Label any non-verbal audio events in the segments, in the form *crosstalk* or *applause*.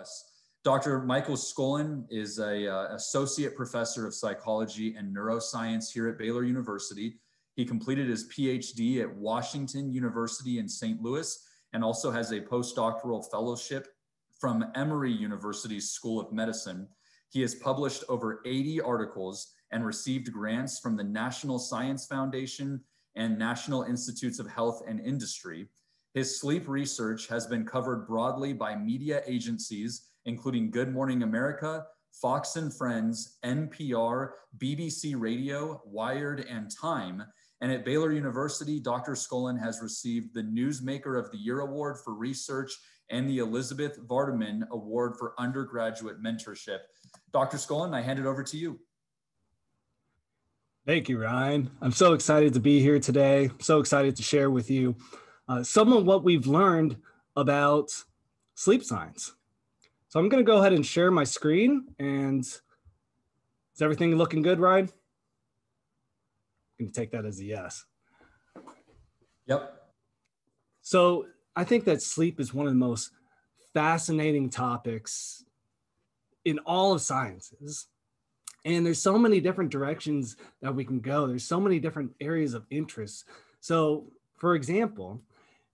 us. Dr. Michael Scullin is a uh, associate professor of psychology and neuroscience here at Baylor University. He completed his PhD at Washington University in St. Louis and also has a postdoctoral fellowship from Emory University's School of Medicine. He has published over 80 articles and received grants from the National Science Foundation and National Institutes of Health and Industry. His sleep research has been covered broadly by media agencies, including Good Morning America, Fox and Friends, NPR, BBC Radio, Wired, and Time. And at Baylor University, Dr. Scullin has received the Newsmaker of the Year Award for Research and the Elizabeth Vardaman Award for Undergraduate Mentorship. Dr. Scullin, I hand it over to you. Thank you, Ryan. I'm so excited to be here today. I'm so excited to share with you uh, some of what we've learned about sleep science. So I'm going to go ahead and share my screen. And is everything looking good, Ryan? I'm going to take that as a yes. Yep. So I think that sleep is one of the most fascinating topics in all of sciences and there's so many different directions that we can go there's so many different areas of interest so for example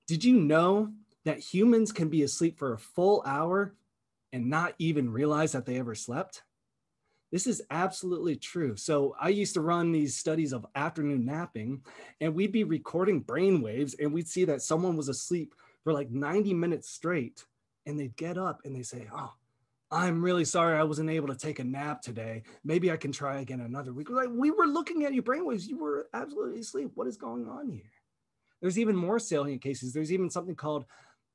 did you know that humans can be asleep for a full hour and not even realize that they ever slept this is absolutely true. So I used to run these studies of afternoon napping, and we'd be recording brain waves, and we'd see that someone was asleep for like 90 minutes straight, and they'd get up and they say, "Oh, I'm really sorry I wasn't able to take a nap today. Maybe I can try again another week. Like we were looking at your brainwaves, you were absolutely asleep. What is going on here? There's even more salient cases. There's even something called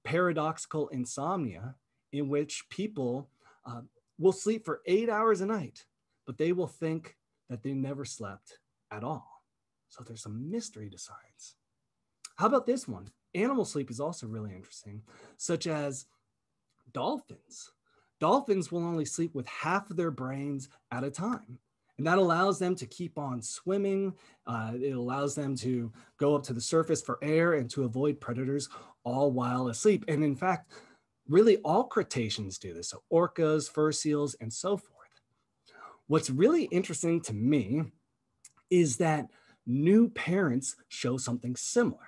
paradoxical insomnia, in which people uh, will sleep for eight hours a night, but they will think that they never slept at all. So there's some mystery to science. How about this one? Animal sleep is also really interesting, such as dolphins dolphins will only sleep with half of their brains at a time. And that allows them to keep on swimming. Uh, it allows them to go up to the surface for air and to avoid predators all while asleep. And in fact, really all cetaceans do this. So orcas, fur seals, and so forth. What's really interesting to me is that new parents show something similar.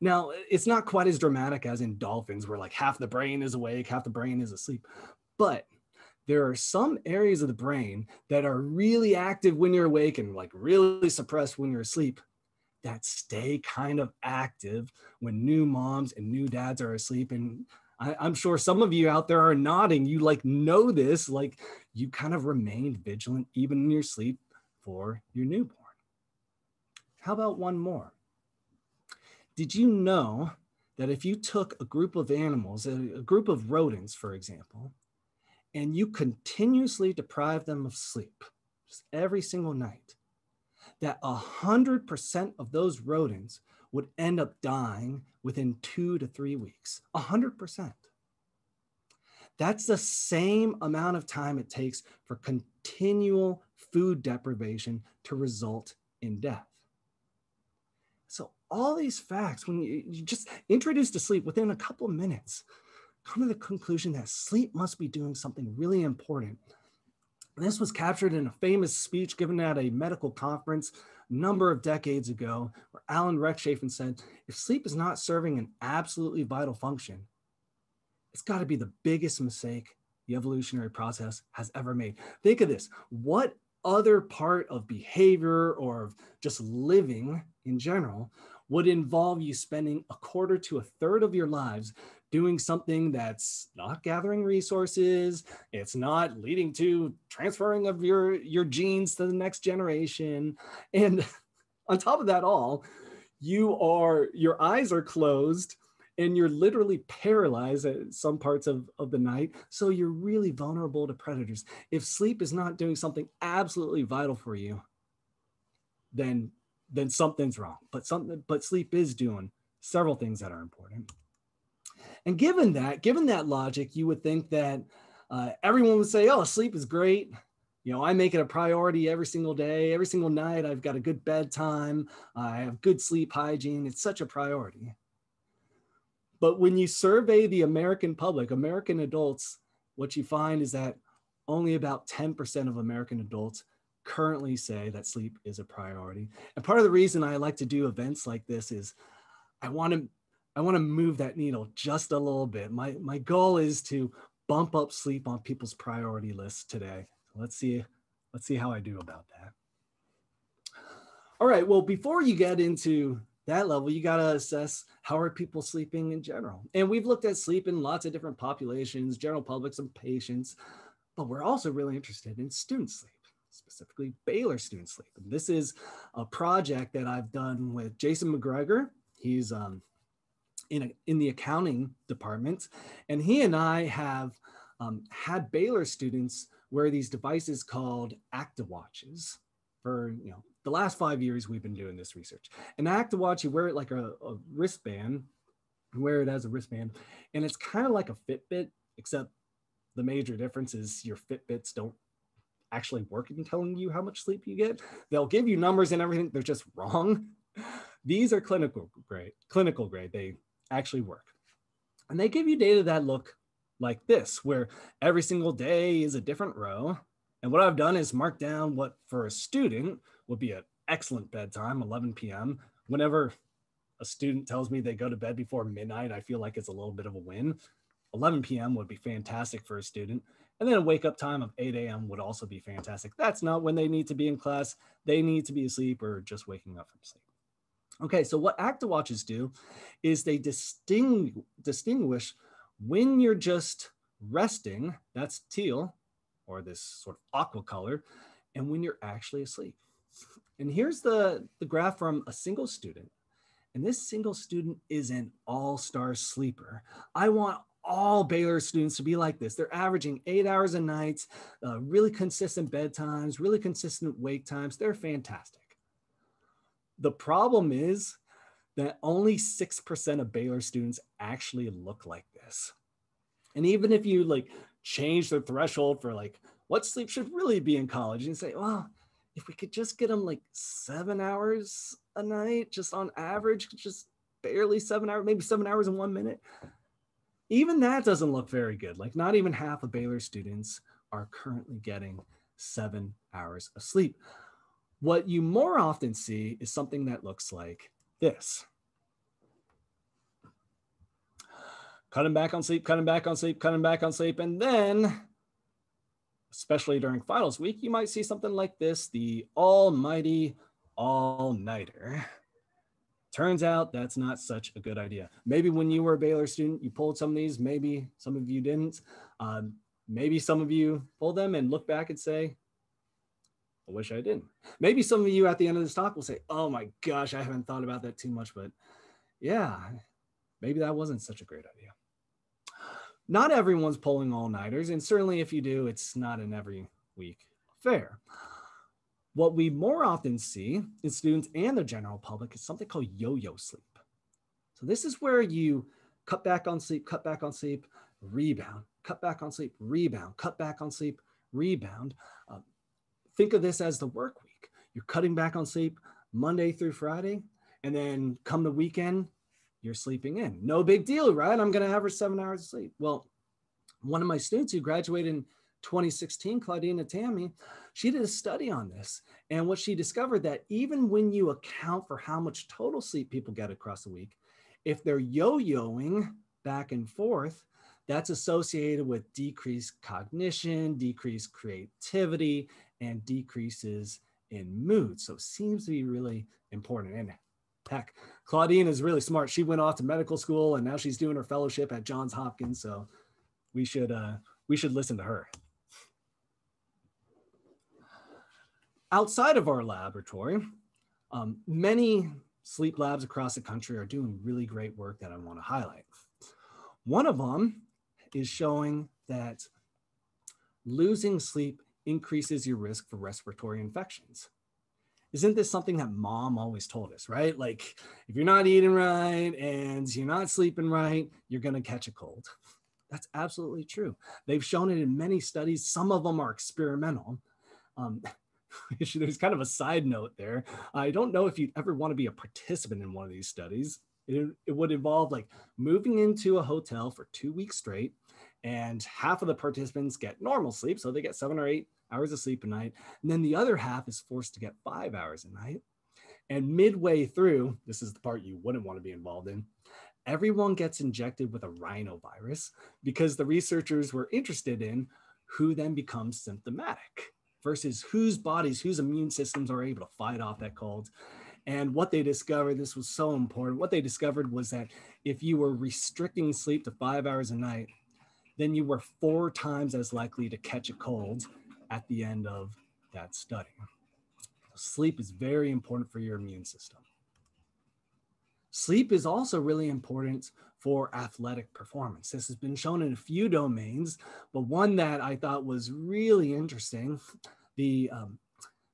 Now, it's not quite as dramatic as in dolphins, where like half the brain is awake, half the brain is asleep, but there are some areas of the brain that are really active when you're awake and like really suppressed when you're asleep that stay kind of active when new moms and new dads are asleep. And I, am sure some of you out there are nodding. You like know this, like you kind of remained vigilant even in your sleep for your newborn. How about one more? Did you know that if you took a group of animals, a, a group of rodents, for example, and you continuously deprive them of sleep just every single night, that 100% of those rodents would end up dying within two to three weeks. 100%. That's the same amount of time it takes for continual food deprivation to result in death. So, all these facts, when you, you just introduce to sleep within a couple of minutes, come to the conclusion that sleep must be doing something really important. this was captured in a famous speech given at a medical conference a number of decades ago, where Allan Rechtschaffen said, if sleep is not serving an absolutely vital function, it's got to be the biggest mistake the evolutionary process has ever made. Think of this. What other part of behavior or of just living in general would involve you spending a quarter to a third of your lives doing something that's not gathering resources it's not leading to transferring of your your genes to the next generation. And *laughs* on top of that all you are your eyes are closed and you're literally paralyzed at some parts of, of the night. So you're really vulnerable to predators. If sleep is not doing something absolutely vital for you then then something's wrong. But something but sleep is doing several things that are important and given that, given that logic, you would think that uh, everyone would say, "Oh, sleep is great." You know, I make it a priority every single day, every single night. I've got a good bedtime. I have good sleep hygiene. It's such a priority. But when you survey the American public, American adults, what you find is that only about 10% of American adults currently say that sleep is a priority. And part of the reason I like to do events like this is I want to I want to move that needle just a little bit. My my goal is to bump up sleep on people's priority list today. Let's see let's see how I do about that. All right, well before you get into that level, you got to assess how are people sleeping in general. And we've looked at sleep in lots of different populations, general public, some patients, but we're also really interested in student sleep, specifically Baylor student sleep. And this is a project that I've done with Jason McGregor. He's um, in, a, in the accounting department, and he and I have um, had Baylor students wear these devices called ActiWatches for you know the last five years we've been doing this research. An ActiWatch, you wear it like a, a wristband, you wear it as a wristband, and it's kind of like a Fitbit, except the major difference is your Fitbits don't actually work in telling you how much sleep you get. They'll give you numbers and everything, they're just *laughs* wrong. These are clinical grade, clinical grade. They actually work. And they give you data that look like this, where every single day is a different row. And what I've done is mark down what for a student would be an excellent bedtime, 11 p.m. Whenever a student tells me they go to bed before midnight, I feel like it's a little bit of a win. 11 p.m. would be fantastic for a student. And then a wake up time of 8 a.m. would also be fantastic. That's not when they need to be in class. They need to be asleep or just waking up from sleep. Okay, so what ActiWatches do is they distinguish, distinguish when you're just resting, that's teal or this sort of aqua color, and when you're actually asleep. And here's the, the graph from a single student. And this single student is an all-star sleeper. I want all Baylor students to be like this. They're averaging eight hours a night, uh, really consistent bedtimes, really consistent wake times. They're fantastic. The problem is that only 6% of Baylor students actually look like this. And even if you like change the threshold for like what sleep should really be in college and say, well, if we could just get them like seven hours a night, just on average, just barely seven hours, maybe seven hours in one minute, even that doesn't look very good. Like, not even half of Baylor students are currently getting seven hours of sleep. What you more often see is something that looks like this. Cutting back on sleep, cutting back on sleep, cutting back on sleep. And then, especially during finals week, you might see something like this the almighty all nighter. Turns out that's not such a good idea. Maybe when you were a Baylor student, you pulled some of these, maybe some of you didn't. Um, maybe some of you pulled them and look back and say, I wish I didn't. Maybe some of you at the end of this talk will say, Oh my gosh, I haven't thought about that too much, but yeah, maybe that wasn't such a great idea. Not everyone's pulling all nighters, and certainly if you do, it's not an every week affair. What we more often see in students and the general public is something called yo yo sleep. So, this is where you cut back on sleep, cut back on sleep, rebound, cut back on sleep, rebound, cut back on sleep, rebound. Think of this as the work week. You're cutting back on sleep Monday through Friday, and then come the weekend, you're sleeping in. No big deal, right? I'm going to average seven hours of sleep. Well, one of my students who graduated in 2016, Claudina Tammy, she did a study on this. And what she discovered that even when you account for how much total sleep people get across the week, if they're yo-yoing back and forth, that's associated with decreased cognition, decreased creativity, and decreases in mood. So it seems to be really important. And heck, Claudine is really smart. She went off to medical school and now she's doing her fellowship at Johns Hopkins. So we should uh, we should listen to her. Outside of our laboratory, um, many sleep labs across the country are doing really great work that I want to highlight. One of them is showing that losing sleep increases your risk for respiratory infections. Isn't this something that mom always told us, right? Like, if you're not eating right and you're not sleeping right, you're going to catch a cold. That's absolutely true. They've shown it in many studies. Some of them are experimental. Um, *laughs* there's kind of a side note there. I don't know if you'd ever want to be a participant in one of these studies. It, it would involve like moving into a hotel for two weeks straight, and half of the participants get normal sleep, so they get seven or eight hours of sleep a night, and then the other half is forced to get five hours a night. And midway through, this is the part you wouldn't want to be involved in. Everyone gets injected with a rhinovirus because the researchers were interested in who then becomes symptomatic versus whose bodies, whose immune systems are able to fight off that cold. And what they discovered, this was so important, what they discovered was that if you were restricting sleep to five hours a night, then you were four times as likely to catch a cold at the end of that study. Sleep is very important for your immune system. Sleep is also really important for athletic performance. This has been shown in a few domains, but one that I thought was really interesting, the um,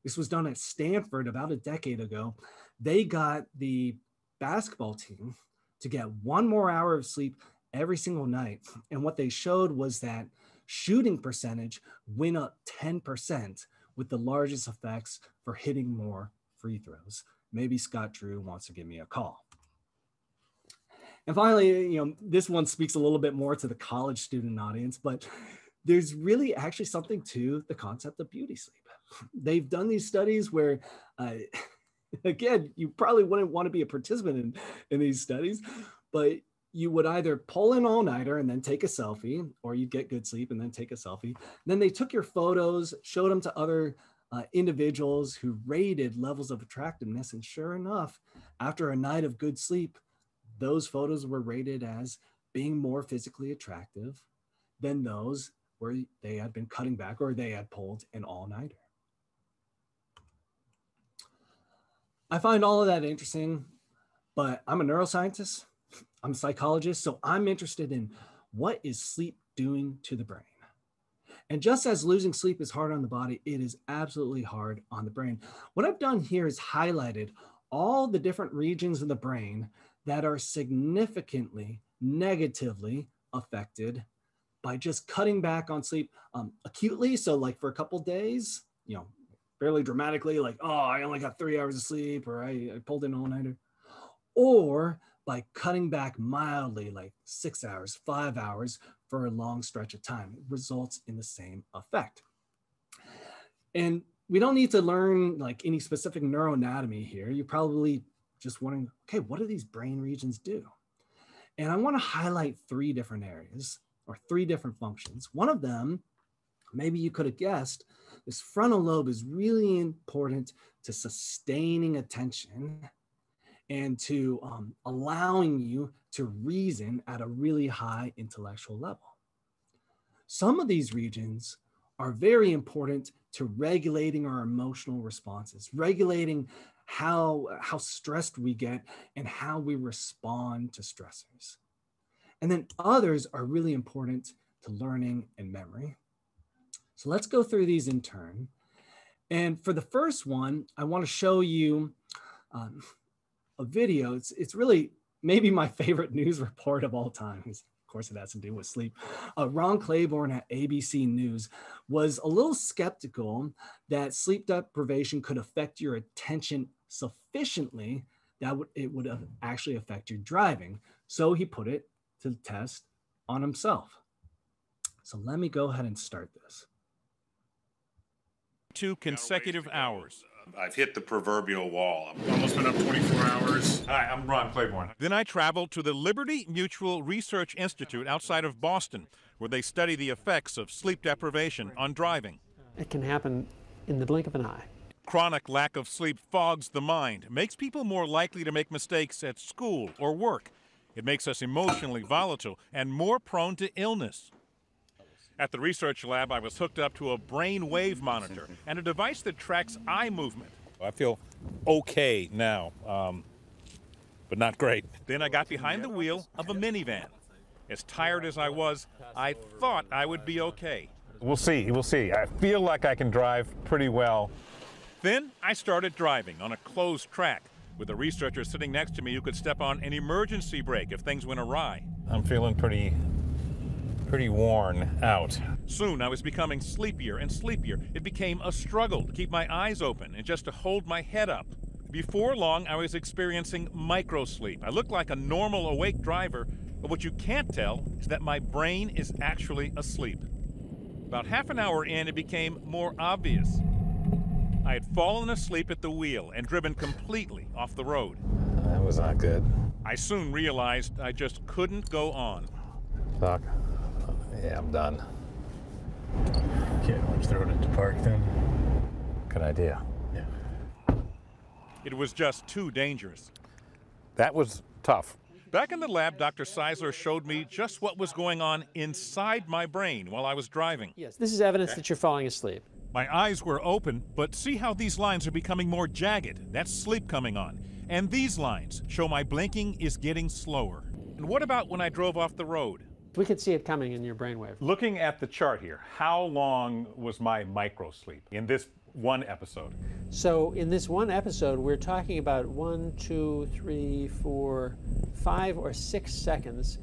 this was done at Stanford about a decade ago. They got the basketball team to get one more hour of sleep every single night. And what they showed was that shooting percentage went up 10% with the largest effects for hitting more free throws. Maybe Scott Drew wants to give me a call. And finally, you know, this one speaks a little bit more to the college student audience, but there's really actually something to the concept of beauty sleep. They've done these studies where, uh, *laughs* again, you probably wouldn't want to be a participant in, in these studies, but you would either pull an all nighter and then take a selfie, or you'd get good sleep and then take a selfie. then they took your photos, showed them to other uh, individuals who rated levels of attractiveness. And sure enough, after a night of good sleep, those photos were rated as being more physically attractive than those where they had been cutting back or they had pulled an all nighter. I find all of that interesting, but I'm a neuroscientist. I'm a psychologist, so I'm interested in what is sleep doing to the brain. And just as losing sleep is hard on the body, it is absolutely hard on the brain. What I've done here is highlighted all the different regions of the brain that are significantly negatively affected by just cutting back on sleep um, acutely. So, like for a couple days, you know, fairly dramatically, like, oh, I only got three hours of sleep, or I, I pulled in all nighter, or by cutting back mildly, like six hours, five hours for a long stretch of time. It results in the same effect. And we don't need to learn like any specific neuroanatomy here. You're probably just wondering, okay, what do these brain regions do? And I want to highlight three different areas or three different functions. One of them, maybe you could have guessed, this frontal lobe is really important to sustaining attention and to um, allowing you to reason at a really high intellectual level. Some of these regions are very important to regulating our emotional responses, regulating how, how stressed we get and how we respond to stressors. And then others are really important to learning and memory. So let's go through these in turn. And for the first one, I want to show you um, a video. It's, it's really maybe my favorite news *laughs* report of all time. Of course, it has to do with sleep. Uh, Ron Claiborne at ABC News was a little skeptical that sleep deprivation could affect your attention sufficiently that it would actually affect your driving. So he put it to the test on himself. So let me go ahead and start this. Two consecutive hours. I've hit the proverbial wall. I've almost been up 24 hours. Hi, I'm Ron Claiborne. Then I traveled to the Liberty Mutual Research Institute outside of Boston, where they study the effects of sleep deprivation on driving. It can happen in the blink of an eye. Chronic lack of sleep fogs the mind, makes people more likely to make mistakes at school or work. It makes us emotionally volatile and more prone to illness. At the research lab, I was hooked up to a brain wave monitor *laughs* and a device that tracks eye movement. I feel okay now, um, but not great. Then I got behind the wheel of a minivan. As tired as I was, I thought I would be okay. We'll see, we'll see. I feel like I can drive pretty well. Then I started driving on a closed track with a researcher sitting next to me who could step on an emergency brake if things went awry. I'm feeling pretty pretty worn out. Soon I was becoming sleepier and sleepier. It became a struggle to keep my eyes open and just to hold my head up. Before long, I was experiencing microsleep. I looked like a normal awake driver, but what you can't tell is that my brain is actually asleep. About half an hour in, it became more obvious. I had fallen asleep at the wheel and driven completely off the road. That was not good. I soon realized I just couldn't go on. Fuck. Yeah, I'm done. Okay, let's throw it into park then. Good idea. Yeah. It was just too dangerous. That was tough. Back in the lab, Dr. Czeisler showed me just what was going on inside my brain while I was driving. Yes, this is evidence that you're falling asleep. My eyes were open, but see how these lines are becoming more jagged? That's sleep coming on. And these lines show my blinking is getting slower. And what about when I drove off the road? We could see it coming in your brainwave. Looking at the chart here, how long was my micro sleep in this one episode? So in this one episode, we're talking about one, two, three, four, five or six seconds.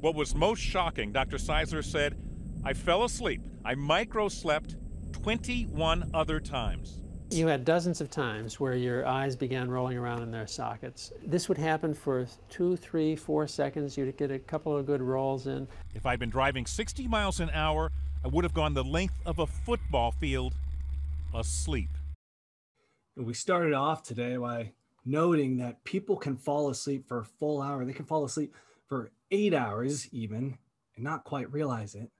What was most shocking, Dr. Czeisler said, I fell asleep. I micro slept 21 other times. You had dozens of times where your eyes began rolling around in their sockets. This would happen for two, three, four seconds. You'd get a couple of good rolls in. If I'd been driving 60 miles an hour, I would have gone the length of a football field asleep. We started off today by noting that people can fall asleep for a full hour. They can fall asleep for eight hours, even, and not quite realize it.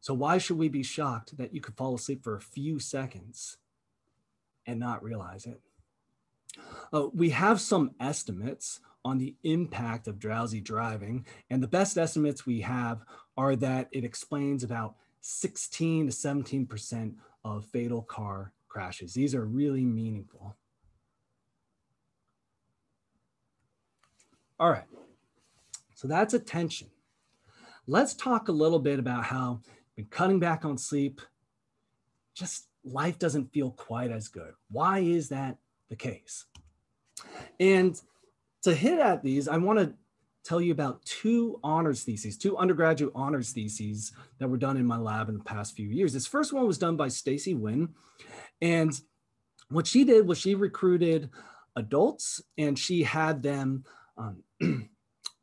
So, why should we be shocked that you could fall asleep for a few seconds and not realize it? Uh, we have some estimates on the impact of drowsy driving, and the best estimates we have are that it explains about 16 to 17% of fatal car crashes. These are really meaningful. All right, so that's attention. Let's talk a little bit about how been cutting back on sleep, just life doesn't feel quite as good. Why is that the case? And to hit at these, I want to tell you about two honors theses, two undergraduate honors theses that were done in my lab in the past few years. This first one was done by Stacy Wynn. And what she did was she recruited adults and she had them um, *clears throat*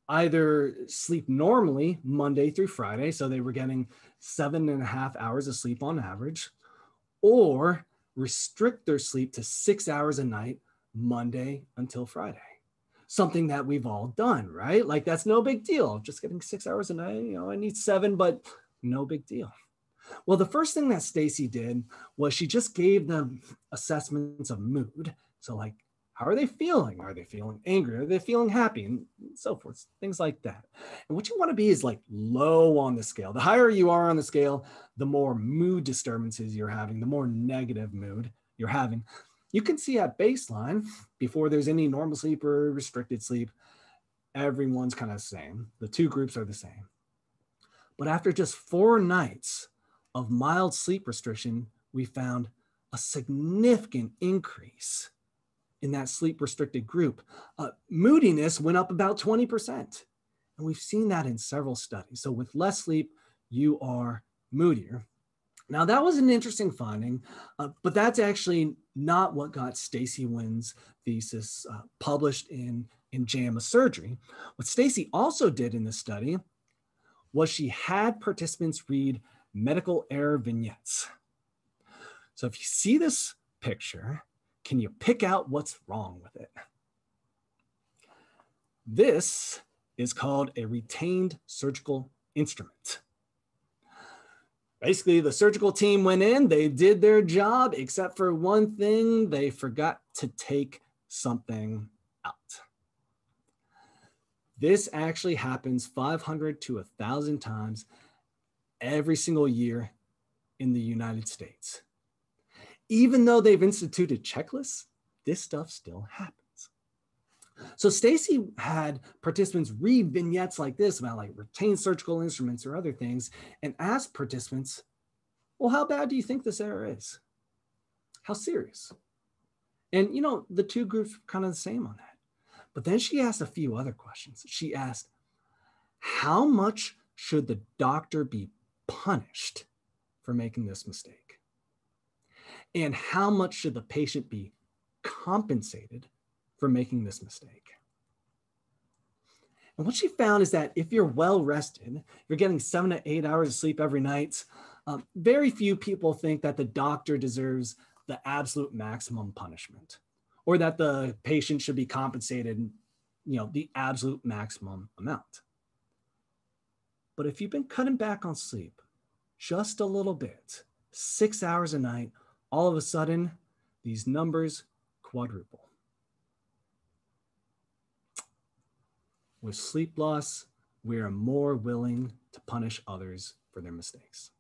either sleep normally Monday through Friday. So they were getting seven and a half hours of sleep on average, or restrict their sleep to six hours a night, Monday until Friday. Something that we've all done, right? Like that's no big deal. Just getting six hours a night, you know, I need seven, but no big deal. Well, the first thing that Stacy did was she just gave them assessments of mood. So, like, how are they feeling? Are they feeling angry? Are they feeling happy? And so forth, things like that. And what you want to be is like low on the scale. The higher you are on the scale, the more mood disturbances you're having, the more negative mood you're having. You can see at baseline, before there's any normal sleep or restricted sleep, everyone's kind of the same. The two groups are the same. But after just four nights of mild sleep restriction, we found a significant increase in that sleep restricted group. Uh, moodiness went up about 20%. And we've seen that in several studies. So with less sleep, you are moodier. Now that was an interesting finding, uh, but that's actually not what got Stacy Wynn's thesis uh, published in, in JAMA Surgery. What Stacy also did in this study was she had participants read medical error vignettes. So if you see this picture, can you pick out what's wrong with it? This is called a retained surgical instrument. Basically, the surgical team went in, they did their job, except for one thing, they forgot to take something out. This actually happens 500 to 1,000 times every single year in the United States even though they've instituted checklists, this stuff still happens. So Stacy had participants read vignettes like this about like retained surgical instruments or other things and asked participants, well, how bad do you think this error is? How serious? And you know, the two groups were kind of the same on that. But then she asked a few other questions. She asked, how much should the doctor be punished for making this mistake? And how much should the patient be compensated for making this mistake. And what she found is that if you're well rested, you're getting seven to eight hours of sleep every night, um, very few people think that the doctor deserves the absolute maximum punishment or that the patient should be compensated, you know, the absolute maximum amount. But if you've been cutting back on sleep just a little bit, six hours a night, all of a sudden, these numbers quadruple. With sleep loss, we are more willing to punish others for their mistakes.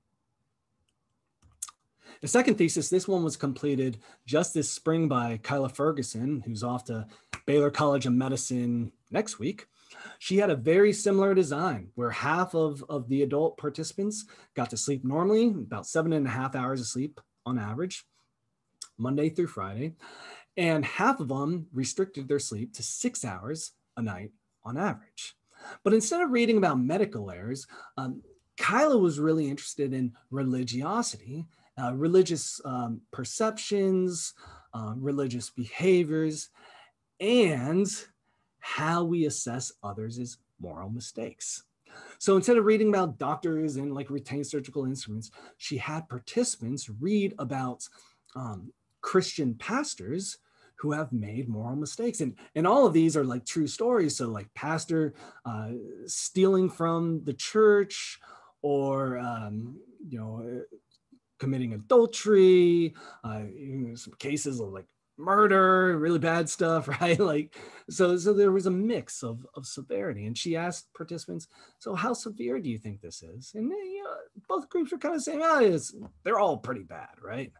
The second thesis, this one was completed just this spring by Kyla Ferguson, who's off to Baylor College of Medicine next week. She had a very similar design where half of, of the adult participants got to sleep normally, about seven and a half hours of sleep on average, Monday through Friday. And half of them restricted their sleep to six hours a night on average. But instead of reading about medical errors, um, Kyla was really interested in religiosity, uh, religious um, perceptions, uh, religious behaviors, and how we assess others moral mistakes. So instead of reading about doctors and like retained surgical instruments, she had participants read about um, Christian pastors who have made moral mistakes. And, and all of these are like true stories. So, like, pastor uh, stealing from the church or, um, you know, committing adultery, uh, some cases of like murder, really bad stuff, *laughs* right? Like, so so there was a mix of of severity, and she asked participants, "So how severe do you think this is?" And they, you know, both groups were kind of saying, "Oh, it's, they're all pretty bad, right?"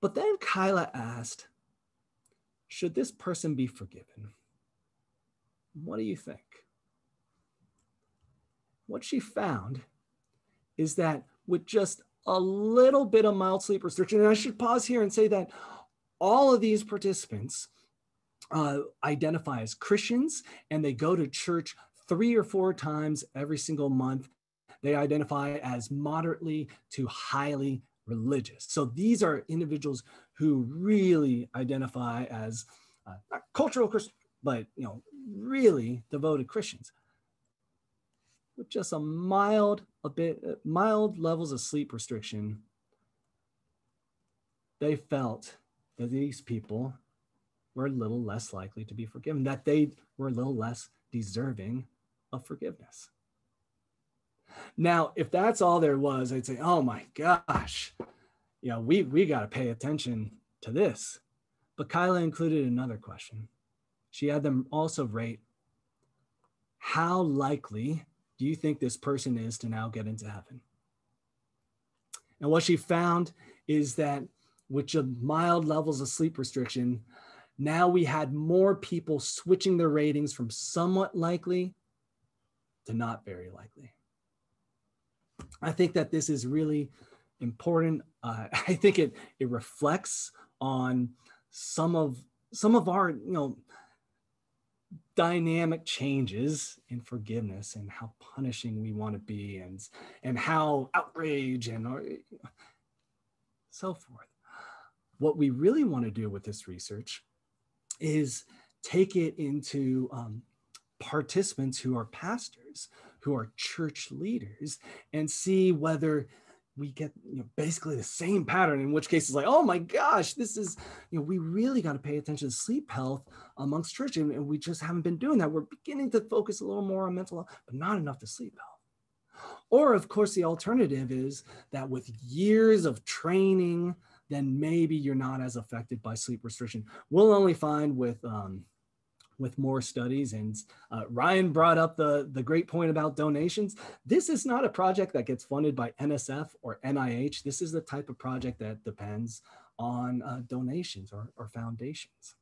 But then Kyla asked, "Should this person be forgiven?" What do you think? What she found is that with just a little bit of mild sleep restriction. And I should pause here and say that all of these participants uh, identify as Christians and they go to church three or four times every single month. They identify as moderately to highly religious. So these are individuals who really identify as uh, cultural Christians, but you know, really devoted Christians with just a mild, a bit uh, mild levels of sleep restriction, they felt that these people were a little less likely to be forgiven, that they were a little less deserving of forgiveness. Now, if that's all there was, I'd say, oh my gosh, you know, we, we got to pay attention to this. But Kyla included another question. She had them also rate how likely do you think this person is to now get into heaven? And what she found is that with mild levels of sleep restriction, now we had more people switching their ratings from somewhat likely to not very likely. I think that this is really important. Uh, *laughs* I think it it reflects on some of some of our you know dynamic changes in forgiveness and how punishing we want to be and and how outrage and so forth. What we really want to do with this research is take it into um, participants who are pastors who are church leaders and see whether we get you know, basically the same pattern in which case it's like oh my gosh this is you know we really got to pay attention to sleep health amongst church and, we just haven't been doing that. We're beginning to focus a little more on mental health but not enough to sleep health. Or of course the alternative is that with years of training then maybe you're not as affected by sleep restriction. We'll only find with um, with more studies. And uh, Ryan brought up the, the great point about donations. This is not a project that gets funded by NSF or NIH. This is the type of project that depends on uh, donations or, or foundations.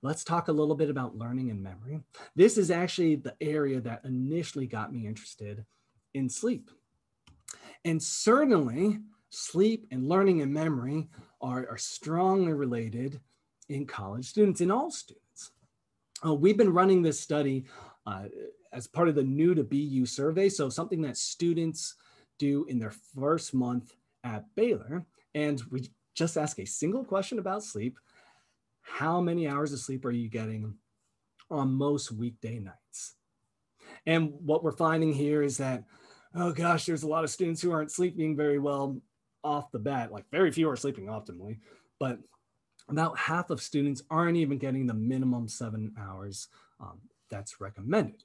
Let's talk a little bit about learning and memory. This is actually the area that initially got me interested in sleep. And certainly, sleep and learning and memory are, are strongly related in college students, in all students. Uh, we've been running this study uh, as part of the new to BU survey. So something that students do in their first month at Baylor. And we just ask a single question about sleep. How many hours of sleep are you getting on most weekday nights? And what we're finding here is that, oh gosh, there's a lot of students who aren't sleeping very well off the bat. Like very few are sleeping optimally, but about half of students aren't even getting the minimum seven hours um, that's recommended.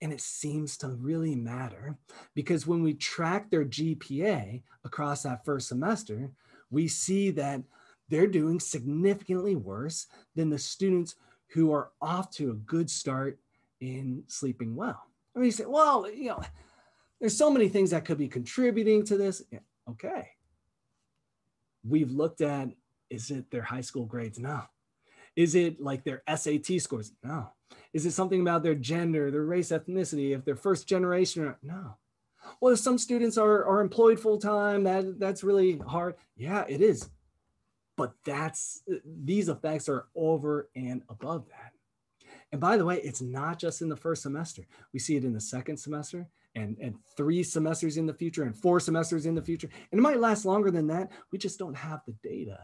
And it seems to really matter because when we track their GPA across that first semester, we see that they're doing significantly worse than the students who are off to a good start in sleeping well. I mean, you say, well, you know, there's so many things that could be contributing to this. Yeah, okay. We've looked at is it their high school grades? No. Is it like their SAT scores? No. Is it something about their gender, their race, ethnicity, if they're first generation? Or, no. Well, if some students are, are employed full time, that, that's really hard. Yeah, it is. But that's these effects are over and above that. And by the way, it's not just in the first semester. We see it in the second semester and, and three semesters in the future and four semesters in the future. And it might last longer than that. We just don't have the data.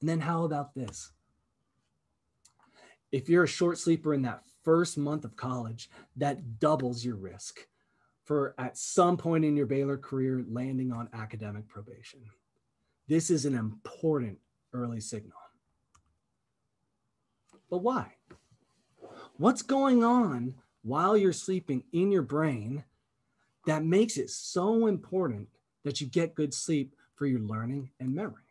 And then how about this? If you're a short sleeper in that first month of college, that doubles your risk for at some point in your Baylor career landing on academic probation. This is an important early signal. But why? What's going on while you're sleeping in your brain that makes it so important that you get good sleep for your learning and memory.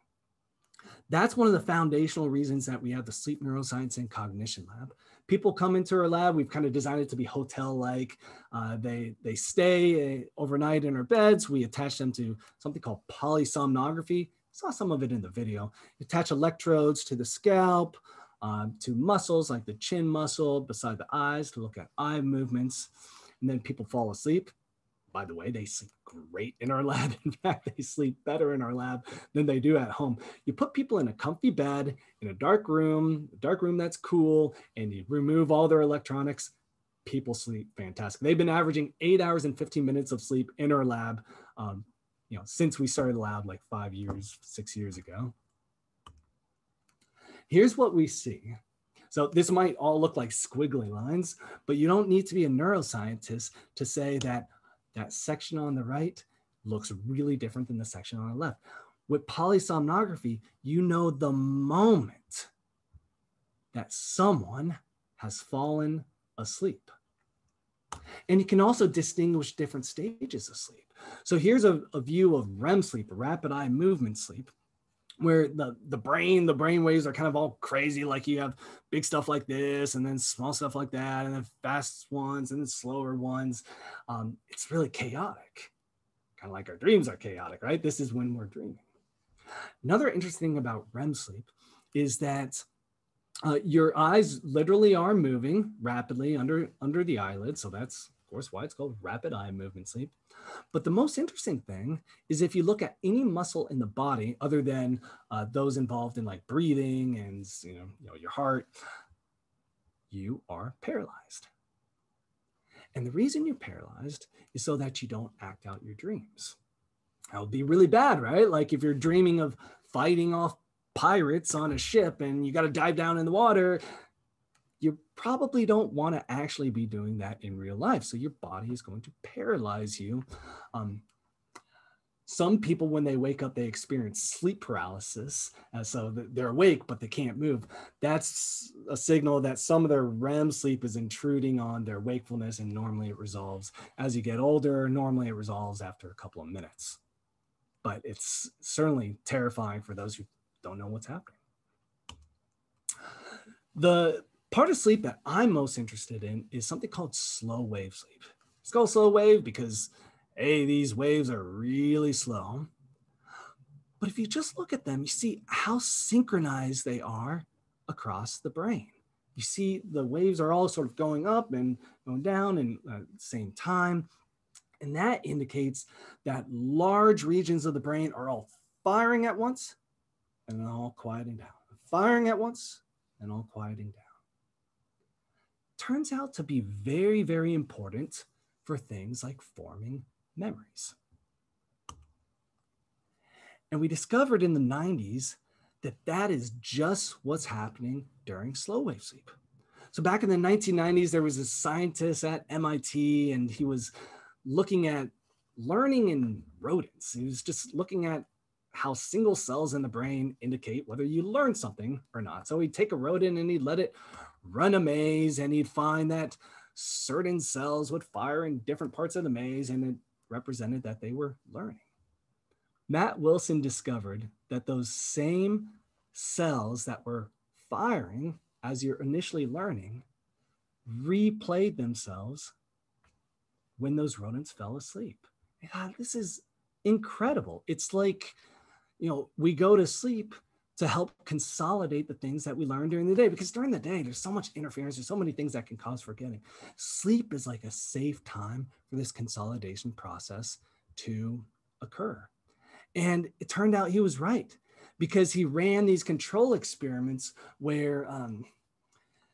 That's one of the foundational reasons that we have the Sleep Neuroscience and Cognition Lab. People come into our lab. We've kind of designed it to be hotel-like. Uh, they they stay uh, overnight in our beds. We attach them to something called polysomnography. Saw some of it in the video. attach electrodes to the scalp, um, to muscles like the chin muscle beside the eyes to look at eye movements, and then people fall asleep by the way, they sleep great in our *laughs* lab. In fact, they sleep better in our lab than they do at home. You put people in a comfy bed in a dark room, a dark room that's cool, and you remove all their electronics. People sleep fantastic. They've been averaging eight hours and 15 minutes of sleep in our lab, um, you know, since we started the lab like five years, six years ago. Here's what we see. So this might all look like squiggly lines, but you don't need to be a neuroscientist to say that that section on the right looks really different than the section on the left. With polysomnography, you know the moment that someone has fallen asleep. And you can also distinguish different stages of sleep. So here's a, a view of REM sleep, rapid eye movement sleep where the the brain the brain waves are kind of all crazy like you have big stuff like this and then small stuff like that and then fast ones and then slower ones. Um, it's really chaotic kind of like our dreams are chaotic right? This is when we're dreaming. Another interesting thing about rem sleep is that uh, your eyes literally are moving rapidly under under the eyelid so that's course why it's called rapid eye movement sleep but the most interesting thing is if you look at any muscle in the body other than uh, those involved in like breathing and you know, you know your heart, you are paralyzed. And the reason you're paralyzed is so that you don't act out your dreams. That would be really bad, right? Like if you're dreaming of fighting off pirates on a ship and you got to dive down in the water, you probably don't want to actually be doing that in real life. So your body is going to paralyze you. Um, some people, when they wake up, they experience sleep paralysis. Uh, so they're awake, but they can't move. That's a signal that some of their REM sleep is intruding on their wakefulness, and normally it resolves. As you get older, normally it resolves after a couple of minutes. But it's certainly terrifying for those who don't know what's happening. The part of sleep that I'm most interested in is something called slow wave sleep. It's called slow wave because, hey, these waves are really slow. But if you just look at them, you see how synchronized they are across the brain. You see the waves are all sort of going up and going down in uh, the same time. And that indicates that large regions of the brain are all firing at once and all quieting down, firing at once and all quieting down turns out to be very, very important for things like forming memories. And we discovered in the 90s that that is just what's happening during slow wave sleep. So back in the 1990s, there was a scientist at MIT, and he was looking at learning in rodents. He was just looking at how single cells in the brain indicate whether you learn something or not. So he'd take a rodent and he'd let it run a maze, and he'd find that certain cells would fire in different parts of the maze, and it represented that they were learning. Matt Wilson discovered that those same cells that were firing as you're initially learning replayed themselves when those rodents fell asleep. God, this is incredible. It's like, you know, we go to sleep to help consolidate the things that we learn during the day because during the day there's so much interference there's so many things that can cause forgetting. Sleep is like a safe time for this consolidation process to occur. And it turned out he was right because he ran these control experiments where um,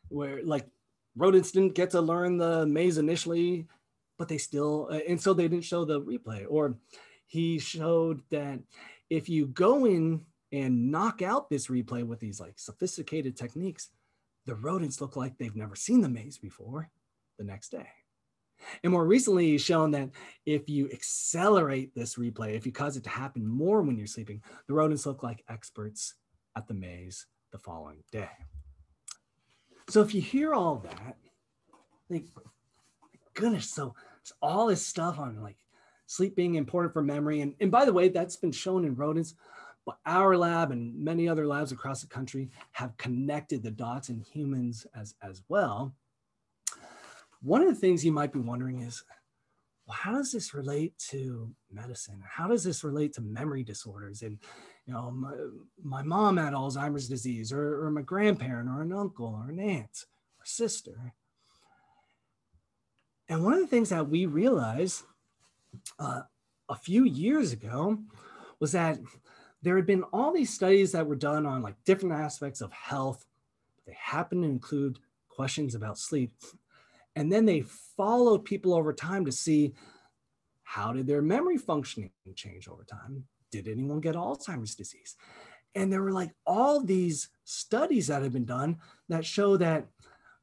where like rodents didn't get to learn the maze initially but they still uh, and so they didn't show the replay. Or he showed that if you go in and knock out this replay with these like sophisticated techniques, the rodents look like they've never seen the maze before the next day. And more recently, he's shown that if you accelerate this replay, if you cause it to happen more when you're sleeping, the rodents look like experts at the maze the following day. So if you hear all that, like, goodness, so all this stuff on like sleep being important for memory. And, and by the way, that's been shown in rodents but our lab and many other labs across the country have connected the dots in humans as, as well. One of the things you might be wondering is, well, how does this relate to medicine? How does this relate to memory disorders? And, you know, my, my mom had Alzheimer's disease, or, or my grandparent, or an uncle, or an aunt, or sister. And one of the things that we realized uh, a few years ago was that there had been all these studies that were done on like different aspects of health. They happened to include questions about sleep. And then they followed people over time to see how did their memory functioning change over time? Did anyone get Alzheimer's disease? And there were like all these studies that had been done that show that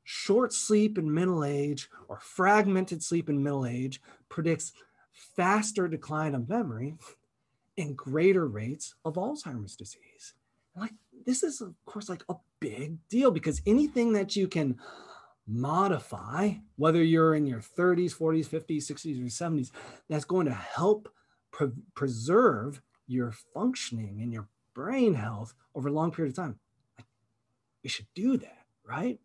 short sleep in middle age or fragmented sleep in middle age predicts faster decline of memory and greater rates of Alzheimer's disease. Like this is of course like a big deal because anything that you can modify, whether you're in your 30s, 40s, 50s, 60s, or 70s, that's going to help pre- preserve your functioning and your brain health over a long period of time. We should do that, right?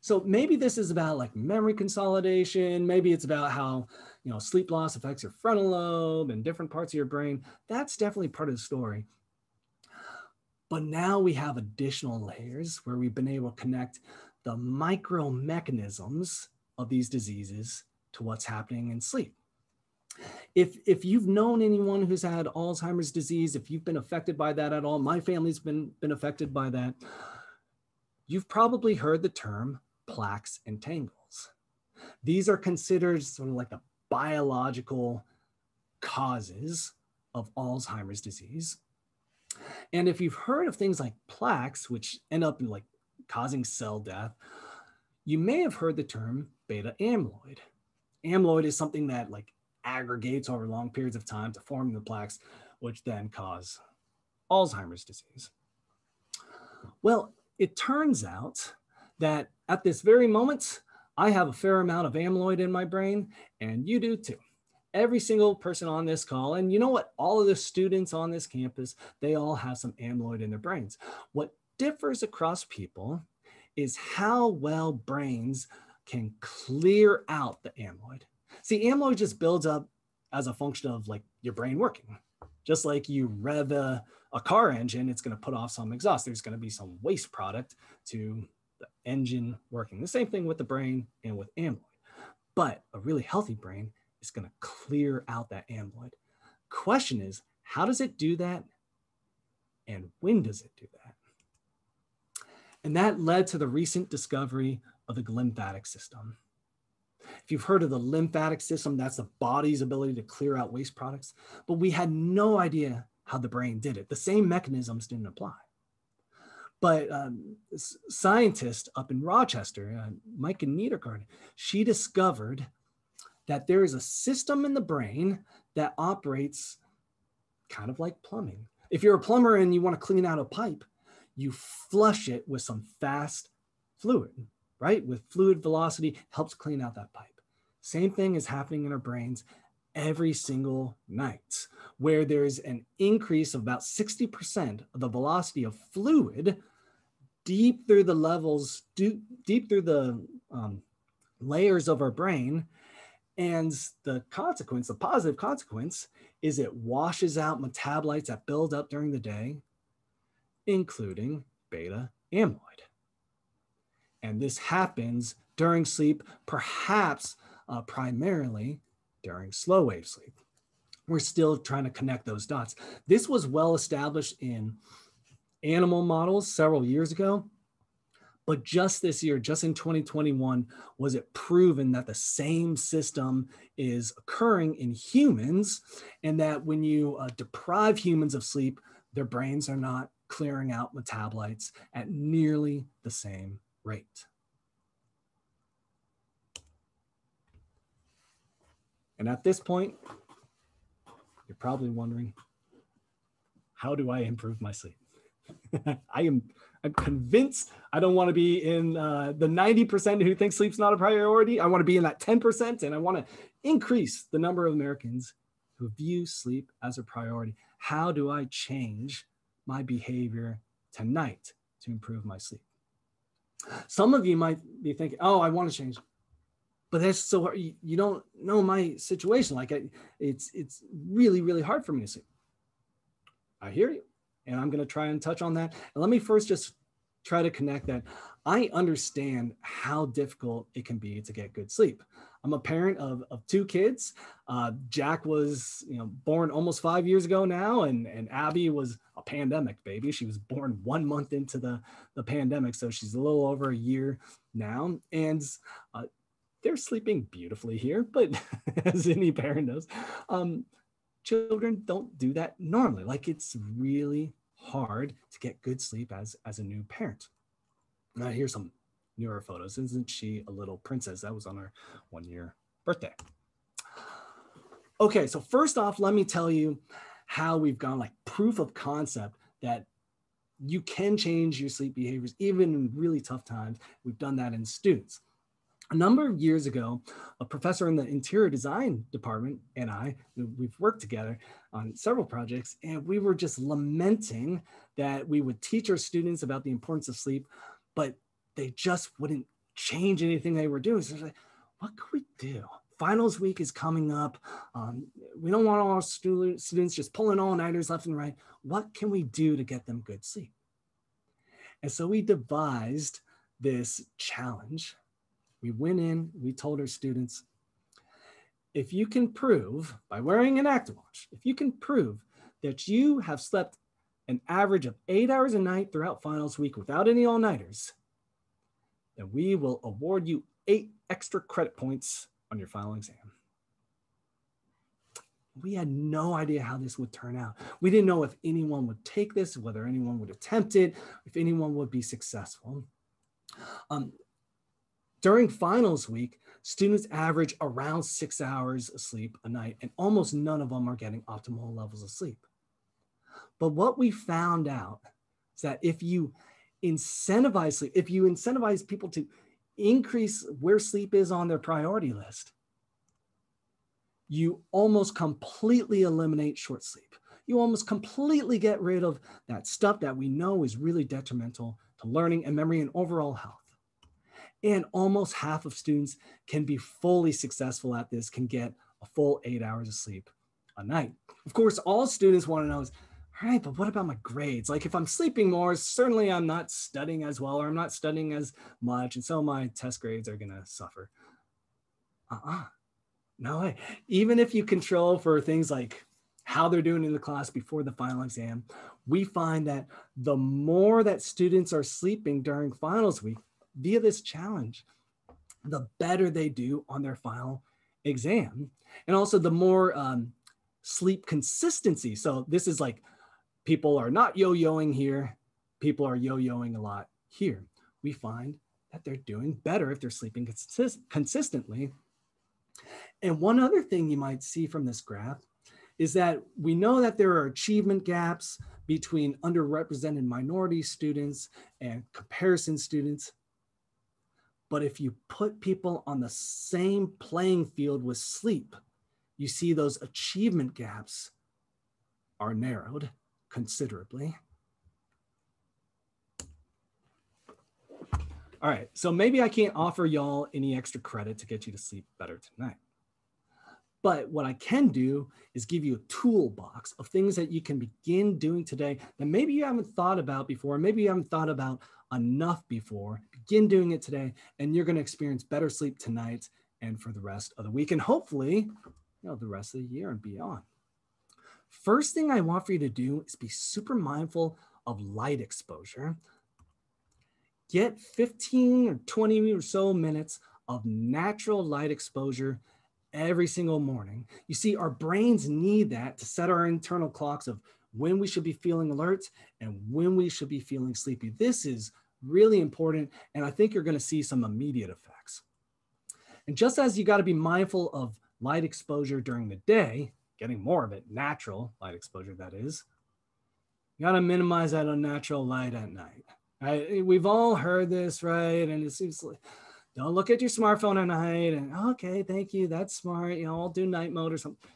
So maybe this is about like memory consolidation. Maybe it's about how, you know, sleep loss affects your frontal lobe and different parts of your brain. That's definitely part of the story. But now we have additional layers where we've been able to connect the micro mechanisms of these diseases to what's happening in sleep. If, if you've known anyone who's had Alzheimer's disease, if you've been affected by that at all, my family's been, been affected by that, you've probably heard the term plaques and tangles. These are considered sort of like the biological causes of Alzheimer's disease. And if you've heard of things like plaques, which end up in like causing cell death, you may have heard the term beta amyloid. Amyloid is something that like aggregates over long periods of time to form the plaques, which then cause Alzheimer's disease. Well, it turns out that at this very moment, I have a fair amount of amyloid in my brain, and you do too. Every single person on this call, and you know what? All of the students on this campus, they all have some amyloid in their brains. What differs across people is how well brains can clear out the amyloid. See, amyloid just builds up as a function of like your brain working. Just like you rev a, a car engine, it's going to put off some exhaust. There's going to be some waste product to the engine working. The same thing with the brain and with amyloid. But a really healthy brain is going to clear out that amyloid. Question is, how does it do that? And when does it do that? And that led to the recent discovery of the glymphatic system. If you've heard of the lymphatic system, that's the body's ability to clear out waste products. But we had no idea how the brain did it. The same mechanisms didn't apply. But um, scientist up in Rochester, uh, Maiken Nedergaard, she discovered that there is a system in the brain that operates kind of like plumbing. If you're a plumber and you want to clean out a pipe, you flush it with some fast fluid, right? With fluid velocity helps clean out that pipe. Same thing is happening in our brains every single night, where there's an increase of about 60% of the velocity of fluid deep through the levels, deep, deep through the um, layers of our brain. And the consequence, the positive consequence, is it washes out metabolites that build up during the day, including beta amyloid. And this happens during sleep, perhaps uh, primarily during slow wave sleep. We're still trying to connect those dots. This was well established in animal models several years ago. But just this year, just in 2021, was it proven that the same system is occurring in humans, and that when you uh, deprive humans of sleep, their brains are not clearing out metabolites at nearly the same rate. And at this point, you're probably wondering, how do I improve my sleep? *laughs* I am I'm convinced I don't want to be in uh, the 90% who think sleep's not a priority. I want to be in that 10%, and I want to increase the number of Americans who view sleep as a priority. How do I change my behavior tonight to improve my sleep? Some of you might be thinking, "Oh, I want to change," but that's so hard. You, don't know my situation. Like, I, it's it's really really hard for me to sleep. I hear you and I'm going to try and touch on that. And let me first just try to connect that. I understand how difficult it can be to get good sleep. I'm a parent of, of two kids. Uh, Jack was, you know, born almost five years ago now, and, and Abby was a pandemic baby. She was born one month into the, the pandemic, so she's a little over a year now. And uh, they're sleeping beautifully here, but *laughs* as any parent knows, um, children don't do that normally. Like it's really hard to get good sleep as, as a new parent. Now here's some newer photos. Isn't she a little princess? That was on her one year birthday. Okay, so first off, let me tell you how we've gone like proof of concept that you can change your sleep behaviors even in really tough times. We've done that in students a number of years ago, a professor in the interior design department and I, we've worked together on several projects, and we were just lamenting that we would teach our students about the importance of sleep, but they just wouldn't change anything they were doing. So, like, what could we do? Finals week is coming up. Um, we don't want all our students just pulling all nighters left and right. What can we do to get them good sleep? And so we devised this challenge we went in, we told our students, if you can prove by wearing an Actiwatch, if you can prove that you have slept an average of eight hours a night throughout finals week without any all nighters, then we will award you eight extra credit points on your final exam. We had no idea how this would turn out. We didn't know if anyone would take this, whether anyone would attempt it, if anyone would be successful. Um, during finals week, students average around six hours of sleep a night, and almost none of them are getting optimal levels of sleep. But what we found out is that if you incentivize sleep, if you incentivize people to increase where sleep is on their priority list, you almost completely eliminate short sleep. You almost completely get rid of that stuff that we know is really detrimental to learning and memory and overall health. And almost half of students can be fully successful at this, can get a full eight hours of sleep a night. Of course, all students want to know is, all right, but what about my grades? Like if I'm sleeping more, certainly I'm not studying as well, or I'm not studying as much. And so my test grades are gonna suffer. Uh-uh, no way. Even if you control for things like how they're doing in the class before the final exam, we find that the more that students are sleeping during finals week, via this challenge, the better they do on their final exam. And also the more um, sleep consistency. So this is like people are not yo-yoing here. People are yo-yoing a lot here. We find that they're doing better if they're sleeping consist- consistently. And one other thing you might see from this graph is that we know that there are achievement gaps between underrepresented minority students and comparison students. But if you put people on the same playing field with sleep, you see those achievement gaps are narrowed considerably. All right, so maybe I can't offer y'all any extra credit to get you to sleep better tonight. But what I can do is give you a toolbox of things that you can begin doing today that maybe you haven't thought about before, maybe you haven't thought about enough before. Begin doing it today, and you're going to experience better sleep tonight and for the rest of the week, and hopefully, you know, the rest of the year and beyond. First thing I want for you to do is be super mindful of light exposure get 15 or 20 or so minutes of natural light exposure every single morning. You see, our brains need that to set our internal clocks of when we should be feeling alert and when we should be feeling sleepy. This is really important, and I think you're going to see some immediate effects. And just as you got to be mindful of light exposure during the day, getting more of it, natural light exposure, that is, you got to minimize that unnatural light at night. Right? We've all heard this, right? And it seems like don't look at your smartphone at night. And okay, thank you. That's smart. You know, I'll do night mode or something.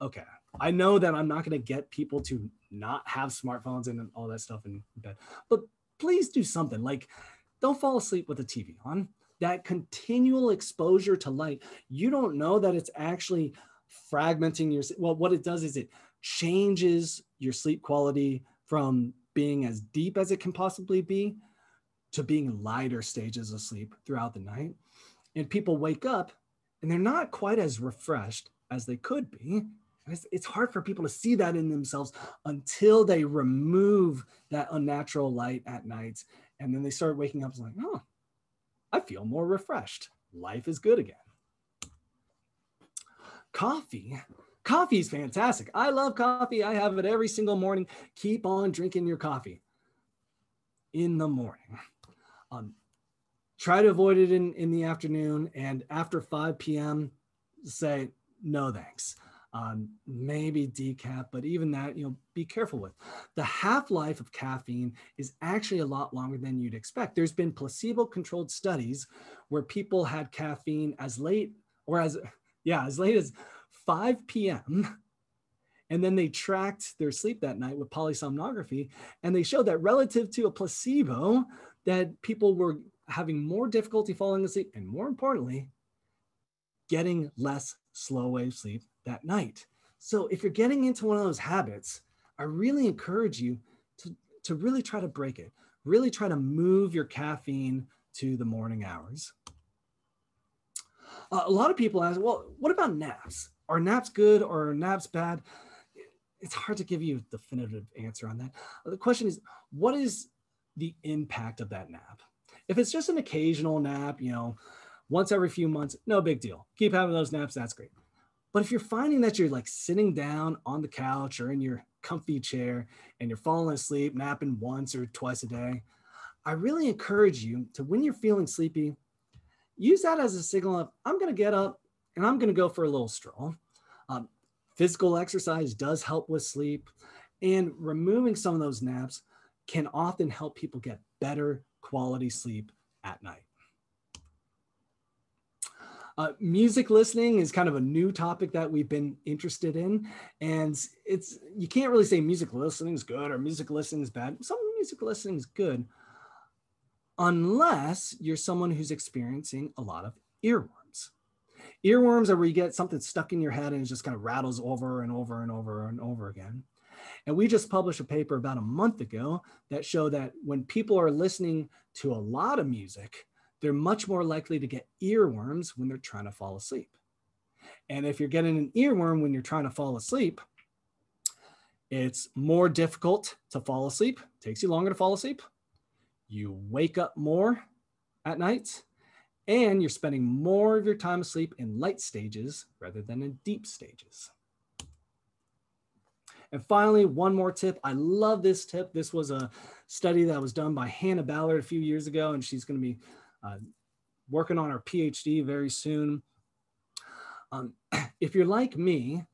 Okay. I know that I'm not going to get people to not have smartphones and all that stuff in bed, but please do something like don't fall asleep with the TV on. That continual exposure to light, you don't know that it's actually fragmenting your well what it does is it changes your sleep quality from being as deep as it can possibly be to being lighter stages of sleep throughout the night. And people wake up and they're not quite as refreshed as they could be. It's, hard for people to see that in themselves until they remove that unnatural light at night. And then they start waking up like, oh, I feel more refreshed. Life is good again. Coffee Coffee is fantastic. I love coffee. I have it every single morning. Keep on drinking your coffee in the morning. Um, try to avoid it in, in the afternoon and after 5 p.m. say no thanks. Um, maybe decaf, but even that, you know, be careful with. The half-life of caffeine is actually a lot longer than you'd expect. There's been placebo-controlled studies where people had caffeine as late or as yeah, as late as 5 p.m. And then they tracked their sleep that night with polysomnography. And they showed that relative to a placebo, that people were having more difficulty falling asleep. And more importantly, getting less slow wave sleep that night. So if you're getting into one of those habits, I really encourage you to, to really try to break it. Really try to move your caffeine to the morning hours. Uh, a lot of people ask, well, what about naps? are naps good or are naps bad? It's hard to give you a definitive answer on that. The question is, what is the impact of that nap? If it's just an occasional nap, you know, once every few months, no big deal. Keep having those naps, that's great. But if you're finding that you're like sitting down on the couch or in your comfy chair and you're falling asleep, napping once or twice a day, I really encourage you to, when you're feeling sleepy, use that as a signal of, I'm going to get up and I'm going to go for a little stroll. Um, physical exercise does help with sleep, and removing some of those naps can often help people get better quality sleep at night. Uh, music listening is kind of a new topic that we've been interested in, and it's you can't really say music listening is good or music listening is bad. Some music listening is good, unless you're someone who's experiencing a lot of earworms. Earworms are where you get something stuck in your head and it just kind of rattles over and over and over and over again. And we just published a paper about a month ago that showed that when people are listening to a lot of music, they're much more likely to get earworms when they're trying to fall asleep. And if you're getting an earworm when you're trying to fall asleep, it's more difficult to fall asleep, it takes you longer to fall asleep. You wake up more at night And you're spending more of your time asleep in light stages rather than in deep stages. And finally, one more tip. I love this tip. This was a study that was done by Hannah Ballard a few years ago, and she's going to be uh, working on her PhD very soon. Um, *clears throat* if you're like me,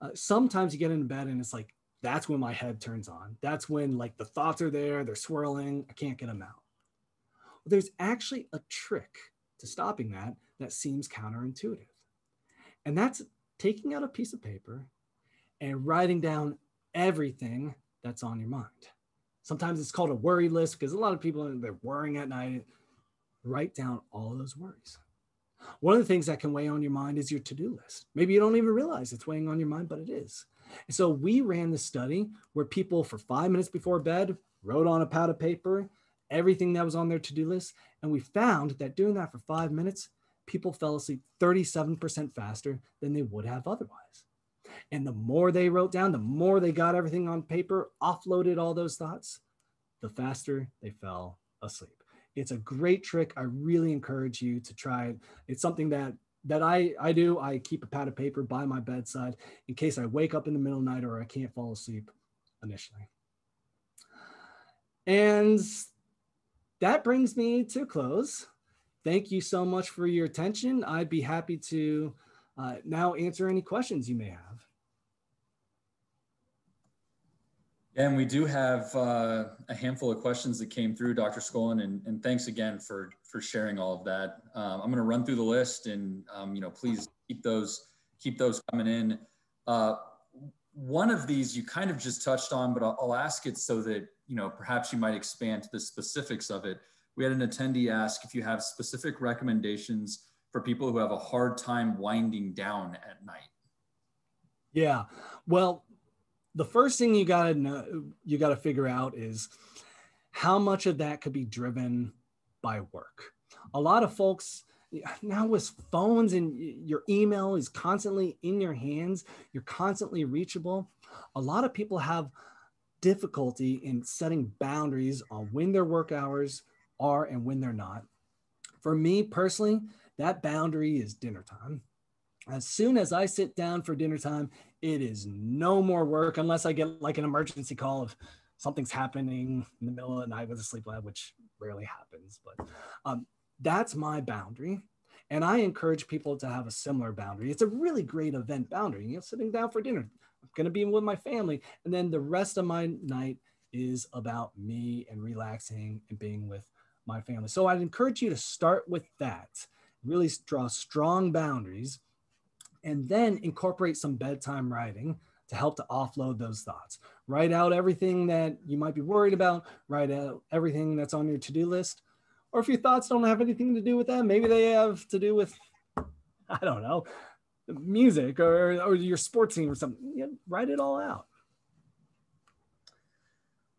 uh, sometimes you get into bed and it's like, that's when my head turns on. That's when like the thoughts are there, they're swirling, I can't get them out. Well, there's actually a trick to stopping that that seems counterintuitive. And that's taking out a piece of paper and writing down everything that's on your mind. Sometimes it's called a worry list because a lot of people they're worrying at night. Write down all those worries. One of the things that can weigh on your mind is your to-do list. Maybe you don't even realize it's weighing on your mind, but it is. And so we ran the study where people for five minutes before bed wrote on a pad of paper everything that was on their to-do list. And we found that doing that for five minutes, people fell asleep 37% faster than they would have otherwise. And the more they wrote down, the more they got everything on paper, offloaded all those thoughts, the faster they fell asleep. It's a great trick. I really encourage you to try it. It's something that that I, I do. I keep a pad of paper by my bedside in case I wake up in the middle of the night or I can't fall asleep initially. And that brings me to close. Thank you so much for your attention. I'd be happy to uh, now answer any questions you may have. And we do have uh, a handful of questions that came through, Dr. Scullin, and, and thanks again for for sharing all of that. Um, I'm going to run through the list, and um, you know, please keep those keep those coming in. Uh, one of these you kind of just touched on, but I'll, I'll ask it so that you know perhaps you might expand to the specifics of it. We had an attendee ask if you have specific recommendations for people who have a hard time winding down at night. Yeah, well, the first thing you gotta know, you gotta figure out is how much of that could be driven by work. A lot of folks now with phones and your email is constantly in your hands, you're constantly reachable. A lot of people have difficulty in setting boundaries on when their work hours are and when they're not. For me personally, that boundary is dinner time. As soon as I sit down for dinner time, it is no more work unless I get like an emergency call of something's happening in the middle of the night with a sleep lab, which rarely happens. But um, that's my boundary. And I encourage people to have a similar boundary. It's a really great event boundary. You know, sitting down for dinner, I'm going to be with my family. And then the rest of my night is about me and relaxing and being with my family. So I'd encourage you to start with that, really draw strong boundaries and then incorporate some bedtime writing to help to offload those thoughts. Write out everything that you might be worried about, write out everything that's on your to do list. Or if your thoughts don't have anything to do with that, maybe they have to do with, *laughs* I don't know, music or, or your sports team or something. Know, write it all out.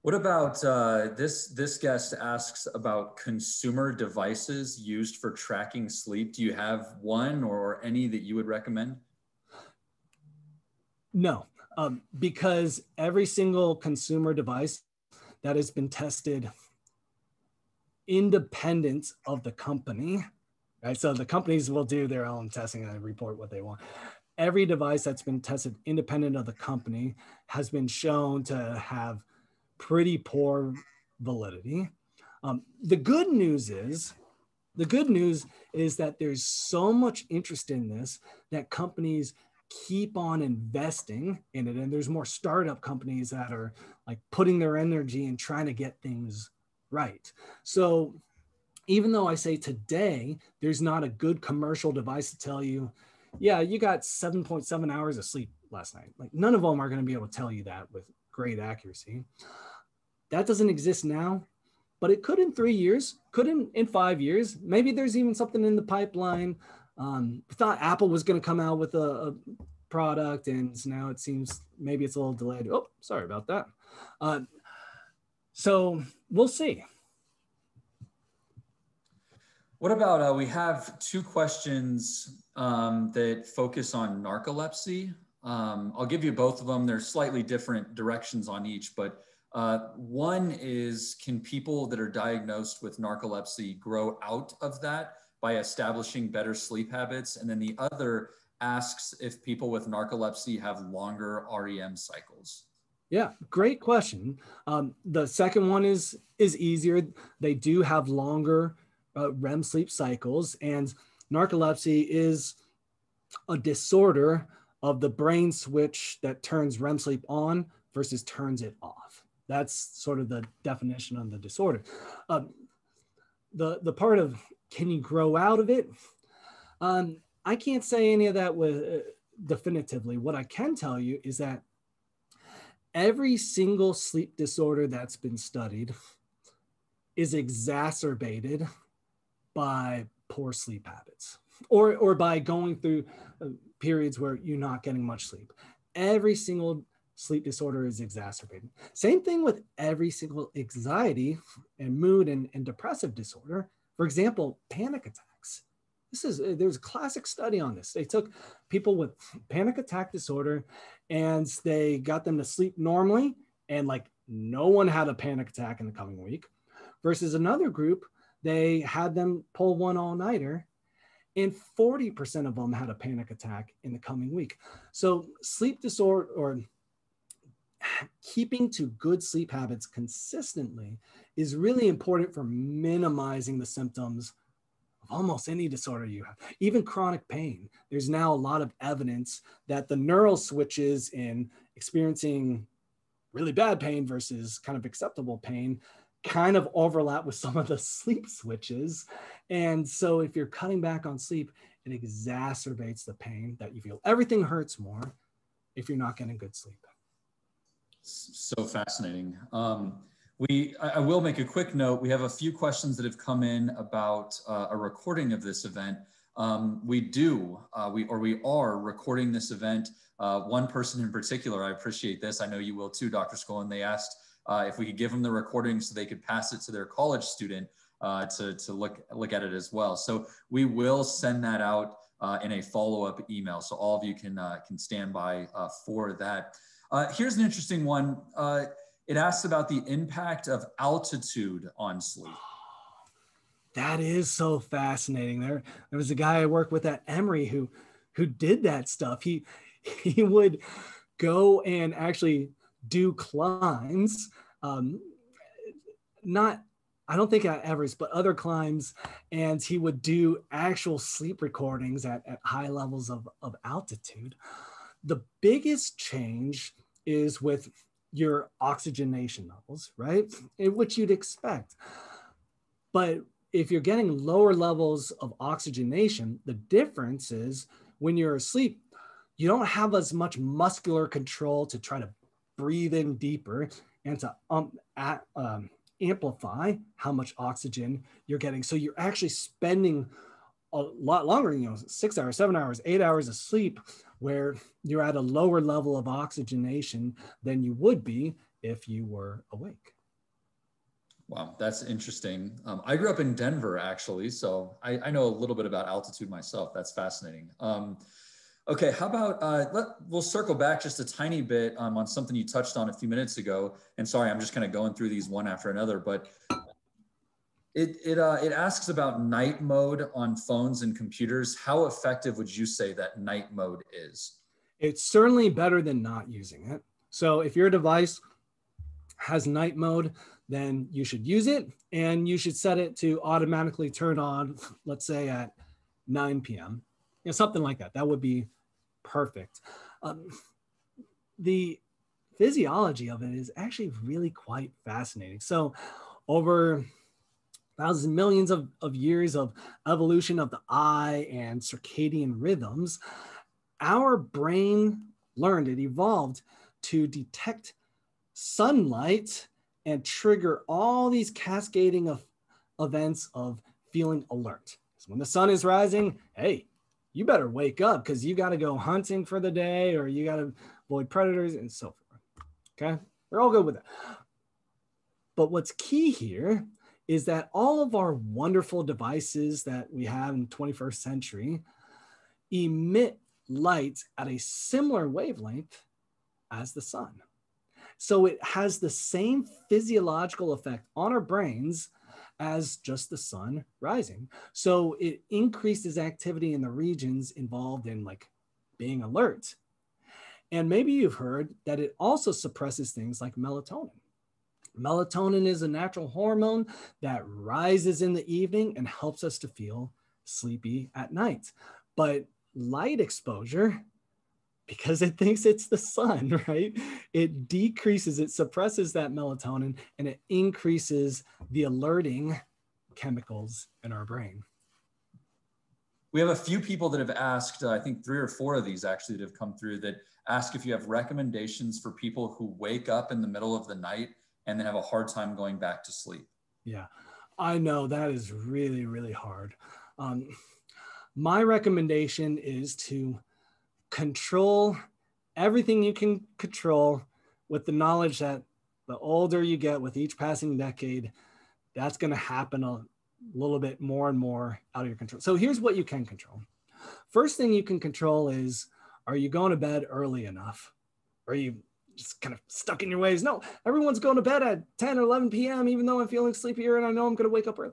What about uh, this? This guest asks about consumer devices used for tracking sleep. Do you have one or any that you would recommend? No, um, because every single consumer device that has been tested independent of the company, right? So the companies will do their own testing and report what they want. Every device that's been tested independent of the company has been shown to have pretty poor validity. Um, the good news is, the good news is that there's so much interest in this that companies keep on investing in it, and there's more startup companies that are like putting their energy and trying to get things right. So even though I say today there's not a good commercial device to tell you, yeah, you got 7.7 hours of sleep last night. Like none of them are going to be able to tell you that with great accuracy. That doesn't exist now, but it could in three years, could in, in five years. Maybe there's even something in the pipeline. Um, thought Apple was going to come out with a, a, product, and now it seems maybe it's a little delayed. Oh, sorry about that. Uh, so we'll see. What about uh, we have two questions um, that focus on narcolepsy. Um, I'll give you both of them. They're slightly different directions on each, but uh, one is can people that are diagnosed with narcolepsy grow out of that by establishing better sleep habits. And then the other asks if people with narcolepsy have longer REM cycles. Yeah, great question. Um, the second one is is easier. They do have longer uh, REM sleep cycles, and narcolepsy is a disorder of the brain switch that turns REM sleep on versus turns it off. That's sort of the definition of the disorder. Um, the the part of can you grow out of it? Um, I can't say any of that with uh, definitively. What I can tell you is that every single sleep disorder that's been studied is exacerbated by poor sleep habits or, or by going through uh, periods where you're not getting much sleep. Every single sleep disorder is exacerbated. Same thing with every single anxiety and mood and, and depressive disorder. For example, panic attacks. This is uh, there's a classic study on this. They took people with panic attack disorder and they got them to sleep normally and like no one had a panic attack in the coming week versus another group they had them pull one all-nighter and 40% of them had a panic attack in the coming week so sleep disorder or keeping to good sleep habits consistently is really important for minimizing the symptoms of almost any disorder you have, even chronic pain. There's now a lot of evidence that the neural switches in experiencing really bad pain versus kind of acceptable pain kind of overlap with *laughs* some of the sleep switches. And so if you're cutting back on sleep, it exacerbates the pain that you feel. Everything hurts more if you're not getting good sleep. So fascinating. Um, we, I, I will make a quick note. We have a few questions that have come in about uh, a recording of this event. Um, we do, uh, we or we are recording this event. Uh, one person in particular, I appreciate this. I know you will too, Dr. Scullin. They asked uh, if we could give them the recording so they could pass it to their college student uh, to, to look look at it as well. So we will send that out uh, in a follow up email, so all of you can can stand by for that. Here's an interesting one it asks about the impact of altitude on sleep. That is so fascinating. There, there was a guy I worked with at Emory who, who did that stuff. He, *laughs* he would go and actually do climbs, um, not I don't think at Everest, but other climbs, and he would do actual sleep recordings at, at high levels of, of altitude. The biggest change is with your oxygenation levels, right? Which you'd expect. But if you're getting lower levels of oxygenation, the difference is when you're asleep, you don't have as much muscular control to try to breathe in deeper and to um, at, um, amplify how much oxygen you're getting. So you're actually spending a lot longer, you know, six hours, seven hours, eight hours of sleep where you're at a lower level of oxygenation than you would be if you were awake. Wow, that's interesting. Um, I grew up in Denver, actually, so I, I, know a little bit about altitude myself. That's fascinating. Um, okay, how about uh, let, we'll circle back just a tiny bit um, on something you touched on a few minutes ago. And sorry, I'm just kind of going through these one after another, but it it uh, it asks about night mode on phones and computers. How effective would you say that night mode is? It's certainly better than not using it. So if your device has night mode, then you should use it and you should set it to automatically turn on, let's say at 9 p.m. You know, something like that. That would be perfect. Um, the physiology of it is actually really quite fascinating. So over thousands and millions of, of years of evolution of the eye and circadian rhythms, our brain learned, it evolved to detect sunlight and trigger all these cascading of events of feeling alert. So when the sun is rising, hey, you better wake up because you got to go hunting for the day or you got to avoid predators and so forth. Okay, we're all good with that. But what's key here is that all of our wonderful devices that we have in the 21st century emit light at a similar wavelength as the sun. So it has the same physiological effect on our brains as just the sun rising. So it increases activity in the regions involved in like being alert. And maybe you've heard that it also suppresses things like melatonin. Melatonin is a natural hormone that rises in the evening and helps us to feel sleepy at night. But light exposure, because it thinks it's the sun, *laughs* right? It decreases, it suppresses that melatonin and it increases the alerting chemicals in our brain. We have a few people that have asked, uh, I think three or four of these actually that have come through that ask if you have recommendations for people who wake up in the middle of the night and then have a hard time going back to sleep. Yeah, I know that is really, really hard. Um, my recommendation is to control everything you can control with the knowledge that the older you get with each passing decade, that's going to happen a little bit more and more out of your control. So here's what you can control. First thing you can control is are you going to bed early enough? Are you just kind of stuck in your ways? No, everyone's going to bed at 10 or 11 p.m., even though I'm feeling sleepier and I know I'm going to wake up early.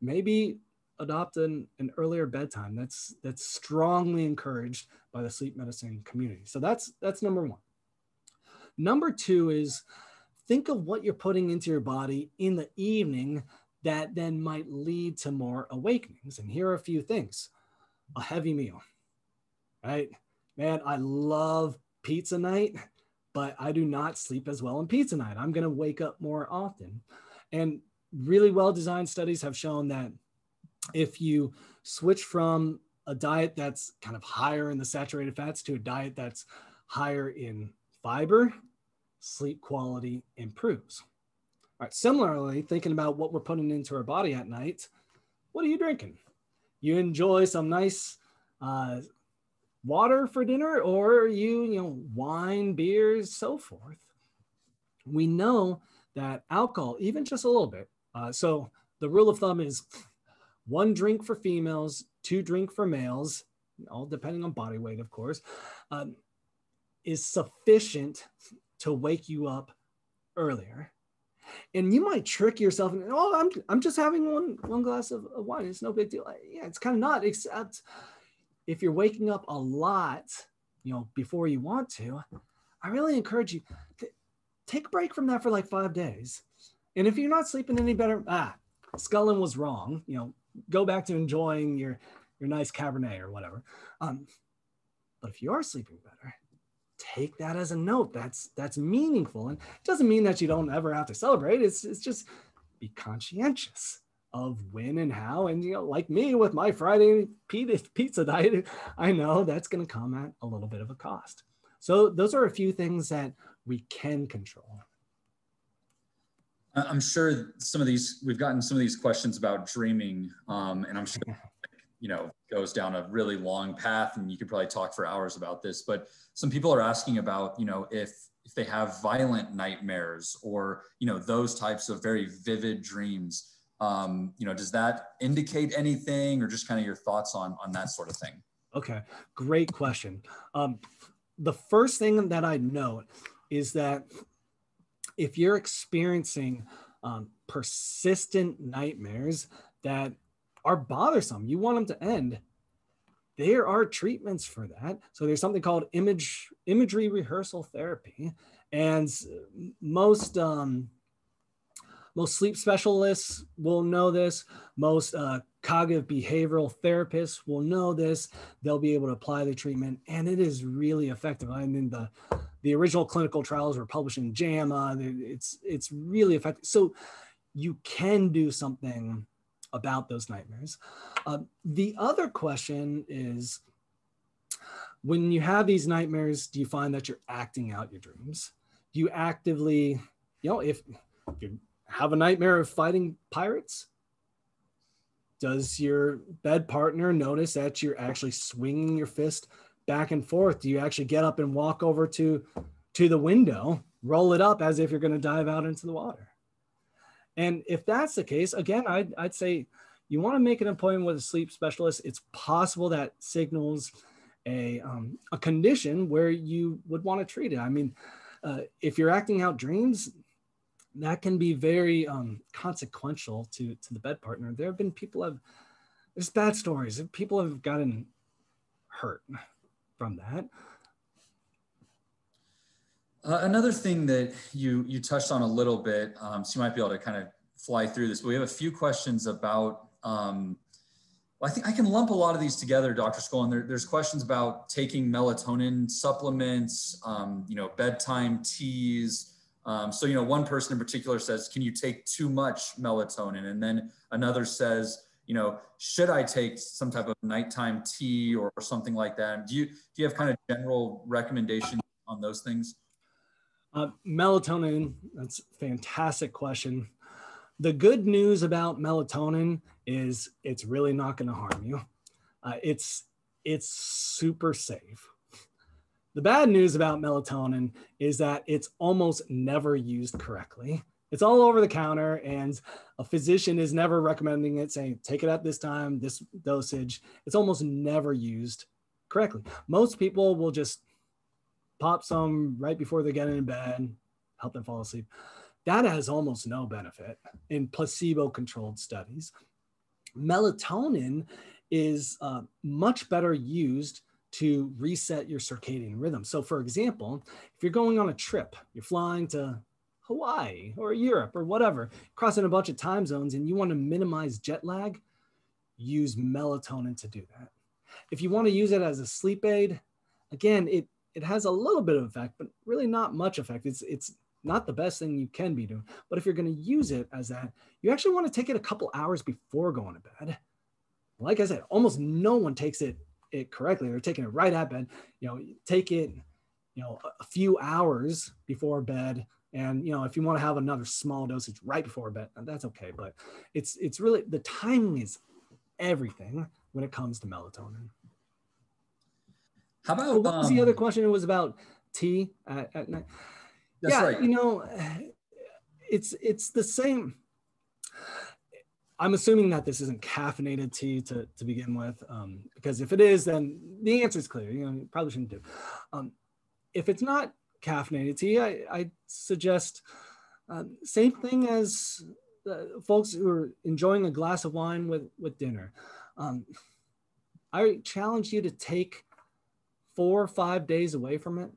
Maybe adopt an, an earlier bedtime. That's that's strongly encouraged by the sleep medicine community. So that's that's number one. Number two is think of what you're putting into your body in the evening that then might lead to more awakenings. And here are a few things. A heavy meal, right? Man, I love pizza night, but I do not sleep as well on pizza night. I'm going to wake up more often. And really well designed studies have shown that if you switch from a diet that's kind of higher in the saturated fats to a diet that's higher in fiber, sleep quality improves. All right, similarly, thinking about what we're putting into our body at night, what are you drinking? You enjoy some nice uh, water for dinner, or you, you know, wine, beers, so forth. We know that alcohol, even just a little bit. Uh, so the rule of thumb is one drink for females, two drink for males, all depending on body weight, of course, um, is sufficient to wake you up earlier. And you might trick yourself and oh, I'm, I'm just having one one glass of, of wine. It's no big deal. Yeah, it's kind of not, except if you're waking up a lot, you know, before you want to, I really encourage you to take a break from that for like five days. And if you're not sleeping any better, ah, Scullin was wrong. You know, go back to enjoying your your nice Cabernet or whatever. Um, but if you are sleeping better, take that as a note. That's that's meaningful, and it doesn't mean that you don't ever have to celebrate. It's it's just be conscientious of when and how. And you know, like me with my Friday pizza *laughs* diet, I know that's going to come at a little bit of a cost. So those are a few things that we can control. I'm sure some of these we've gotten some of these questions about dreaming, um, and I'm sure *laughs* you know goes down a really long path, and you could probably talk for hours about this. But some people are asking about you know if if they have violent nightmares or you know those types of very vivid dreams. Um, you know, does that indicate anything, or just kind of your thoughts on on that sort of thing? Okay, great question. Um, the first thing that I note is that if you're experiencing um, persistent nightmares that are bothersome, you want them to end, there are treatments for that. So there's something called image imagery rehearsal therapy, and most um, most sleep specialists will know this. Most uh, cognitive behavioral therapists will know this. They'll be able to apply the treatment, and it is really effective. I mean, the the original clinical trials were published in JAMA. It's it's really effective. So you can do something about those nightmares. Uh, the other question is, when you have these nightmares, do you find that you're acting out your dreams? Do you actively, you know, if you have a nightmare of fighting pirates, does your bed partner notice that you're actually swinging your fist back and forth? Do you actually get up and walk over to to the window, roll it up as if you're going to dive out into the water? And if that's the case, again, I'd, I'd say you want to make an appointment with a sleep specialist. It's possible that signals a, um, a condition where you would want to treat it. I mean, uh, if you're acting out dreams, that can be very um, consequential to to the bed partner. There have been people have there's bad stories. People have gotten hurt from that. Uh, another thing that you you touched on a little bit, um, so you might be able to kind of fly through this. But we have a few questions about. Um, well, I think I can lump a lot of these together, Dr. Scullin. There, there's questions about taking melatonin supplements, um, you know, bedtime teas. Um, so, you know, one person in particular says, "Can you take too much melatonin?" And then another says, you know, should I take some type of nighttime tea or, or something like that? Do you do you have kind of general recommendations on those things? Uh, melatonin, that's a fantastic question. The good news about melatonin is it's really not going to harm you. Uh, it's it's super safe. The bad news about melatonin is that it's almost never used correctly. It's all over the counter, and a physician is never recommending it, saying, take it at this time, this dosage. It's almost never used correctly. Most people will just pop some right before they get in bed, help them fall asleep. That has almost no benefit in placebo controlled studies. Melatonin is uh, much better used to reset your circadian rhythm. So, for example, if you're going on a trip, you're flying to Hawaii or Europe or whatever, crossing a bunch of time zones, and you want to minimize jet lag, use melatonin to do that. If you want to use it as a sleep aid, again, it it has a little bit of effect, but really not much effect. It's it's not the best thing you can be doing. But if you're going to use it as that, you actually want to take it a couple hours before going to bed. Like I said, almost no one takes it it correctly. They're taking it right at bed. You know, take it, you know, a few hours before bed. And you know, if you want to have another small dosage right before bed, that's okay. But it's it's really the timing is everything when it comes to melatonin. How about what was um, the other question? It was about tea at, at night. That's yeah, right. you know, it's it's the same. I'm assuming that this isn't caffeinated tea to, to begin with, um, because if it is, then the answer is clear. You know, you probably shouldn't do. Um, if it's not caffeinated tea, I, I suggest uh, same thing as uh, folks who are enjoying a glass of wine with with dinner. Um, I challenge you to take four or five days away from it.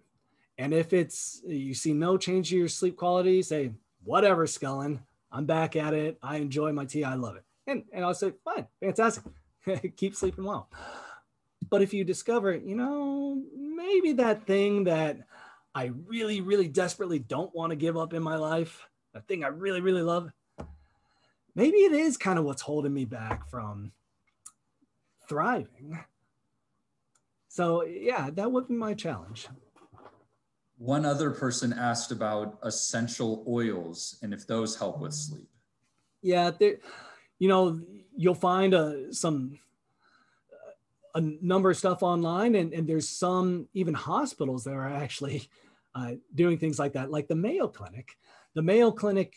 And if it's you see no change to your sleep quality, say, whatever, Scullin, I'm back at it. I enjoy my tea. I love it. And, and I'll say, fine, fantastic. *laughs* Keep sleeping well. But if you discover, you know, maybe that thing that I really, really desperately don't want to give up in my life, that thing I really, really love, maybe it is kind of what's holding me back from thriving. So yeah, that would be my challenge. One other person asked about essential oils and if those help with sleep. Yeah, there, you know, you'll find uh, some a number of stuff online, and, and there's some even hospitals that are actually uh, doing things like that, like the Mayo Clinic. The Mayo Clinic,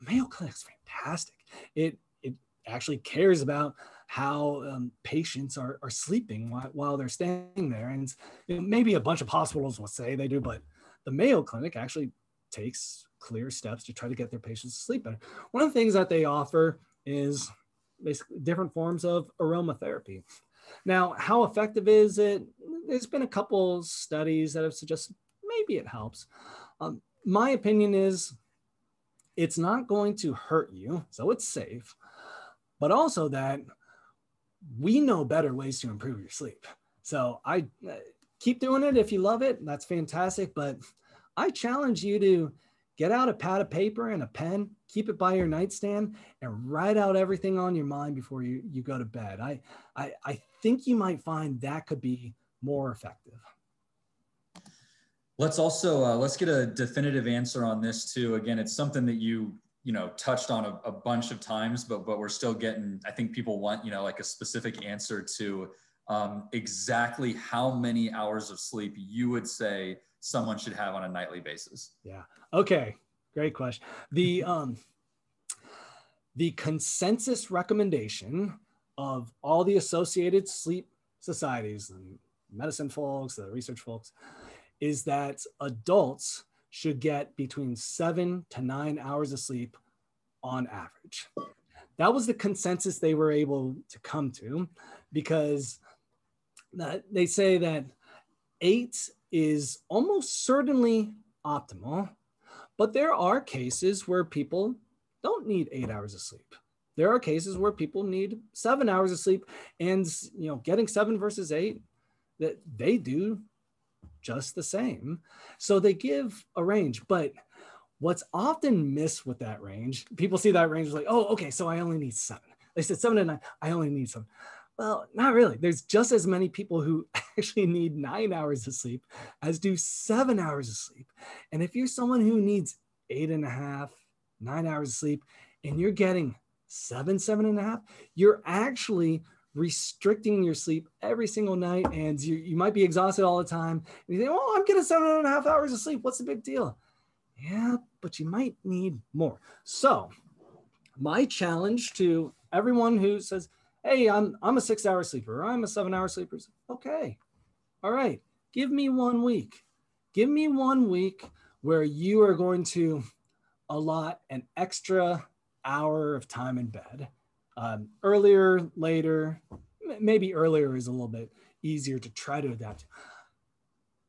Mayo Clinic's fantastic. It it actually cares about how um, patients are, are sleeping while, while they're staying there. And you know, maybe a bunch of hospitals will say they do, but the Mayo Clinic actually takes clear steps to try to get their patients to sleep better. One of the things that they offer is basically different forms of aromatherapy. Now, how effective is it? There's been a couple studies that have suggested maybe it helps. Um, my opinion is it's not going to hurt you, so it's safe, but also that we know better ways to improve your sleep. So I keep doing it if you love it. That's fantastic. But I challenge you to get out a pad of paper and a pen, keep it by your nightstand, and write out everything on your mind before you, you go to bed. I, I, I think you might find that could be more effective. Let's also uh, let's get a definitive answer on this too. Again, it's something that you you know touched on a, a, bunch of times but but we're still getting i think people want you know like a specific answer to um, exactly how many hours of sleep you would say someone should have on a nightly basis. Yeah. Okay. Great question. The um the consensus recommendation of all the associated sleep societies and medicine folks the research folks is that adults should get between seven to nine hours of sleep on average. That was the consensus they were able to come to because they say that eight is almost certainly optimal, but there are cases where people don't need eight hours of sleep. There are cases where people need seven hours of sleep, and you know, getting seven versus eight, that they do just the same. So they give a range, but what's often missed with that range, people see that range like, oh, okay, so I only need seven. They said seven to nine, I only need seven. Well, not really. There's just as many people who *laughs* actually need nine hours of sleep as do seven hours of sleep. And if you're someone who needs eight and a half, nine hours of sleep, and you're getting seven, seven and a half, you're actually restricting your sleep every single night. And you, you might be exhausted all the time. And you think, oh, I'm getting seven and a half hours of sleep. What's the big deal? Yeah, but you might need more. So, my challenge to everyone who says, hey, I'm, I'm a six hour sleeper, I'm a seven hour sleeper. Okay. All right. Give me one week. Give me one week where you are going to allot an extra hour of time in bed. Um, earlier, later, maybe earlier is a little bit easier to try to adapt.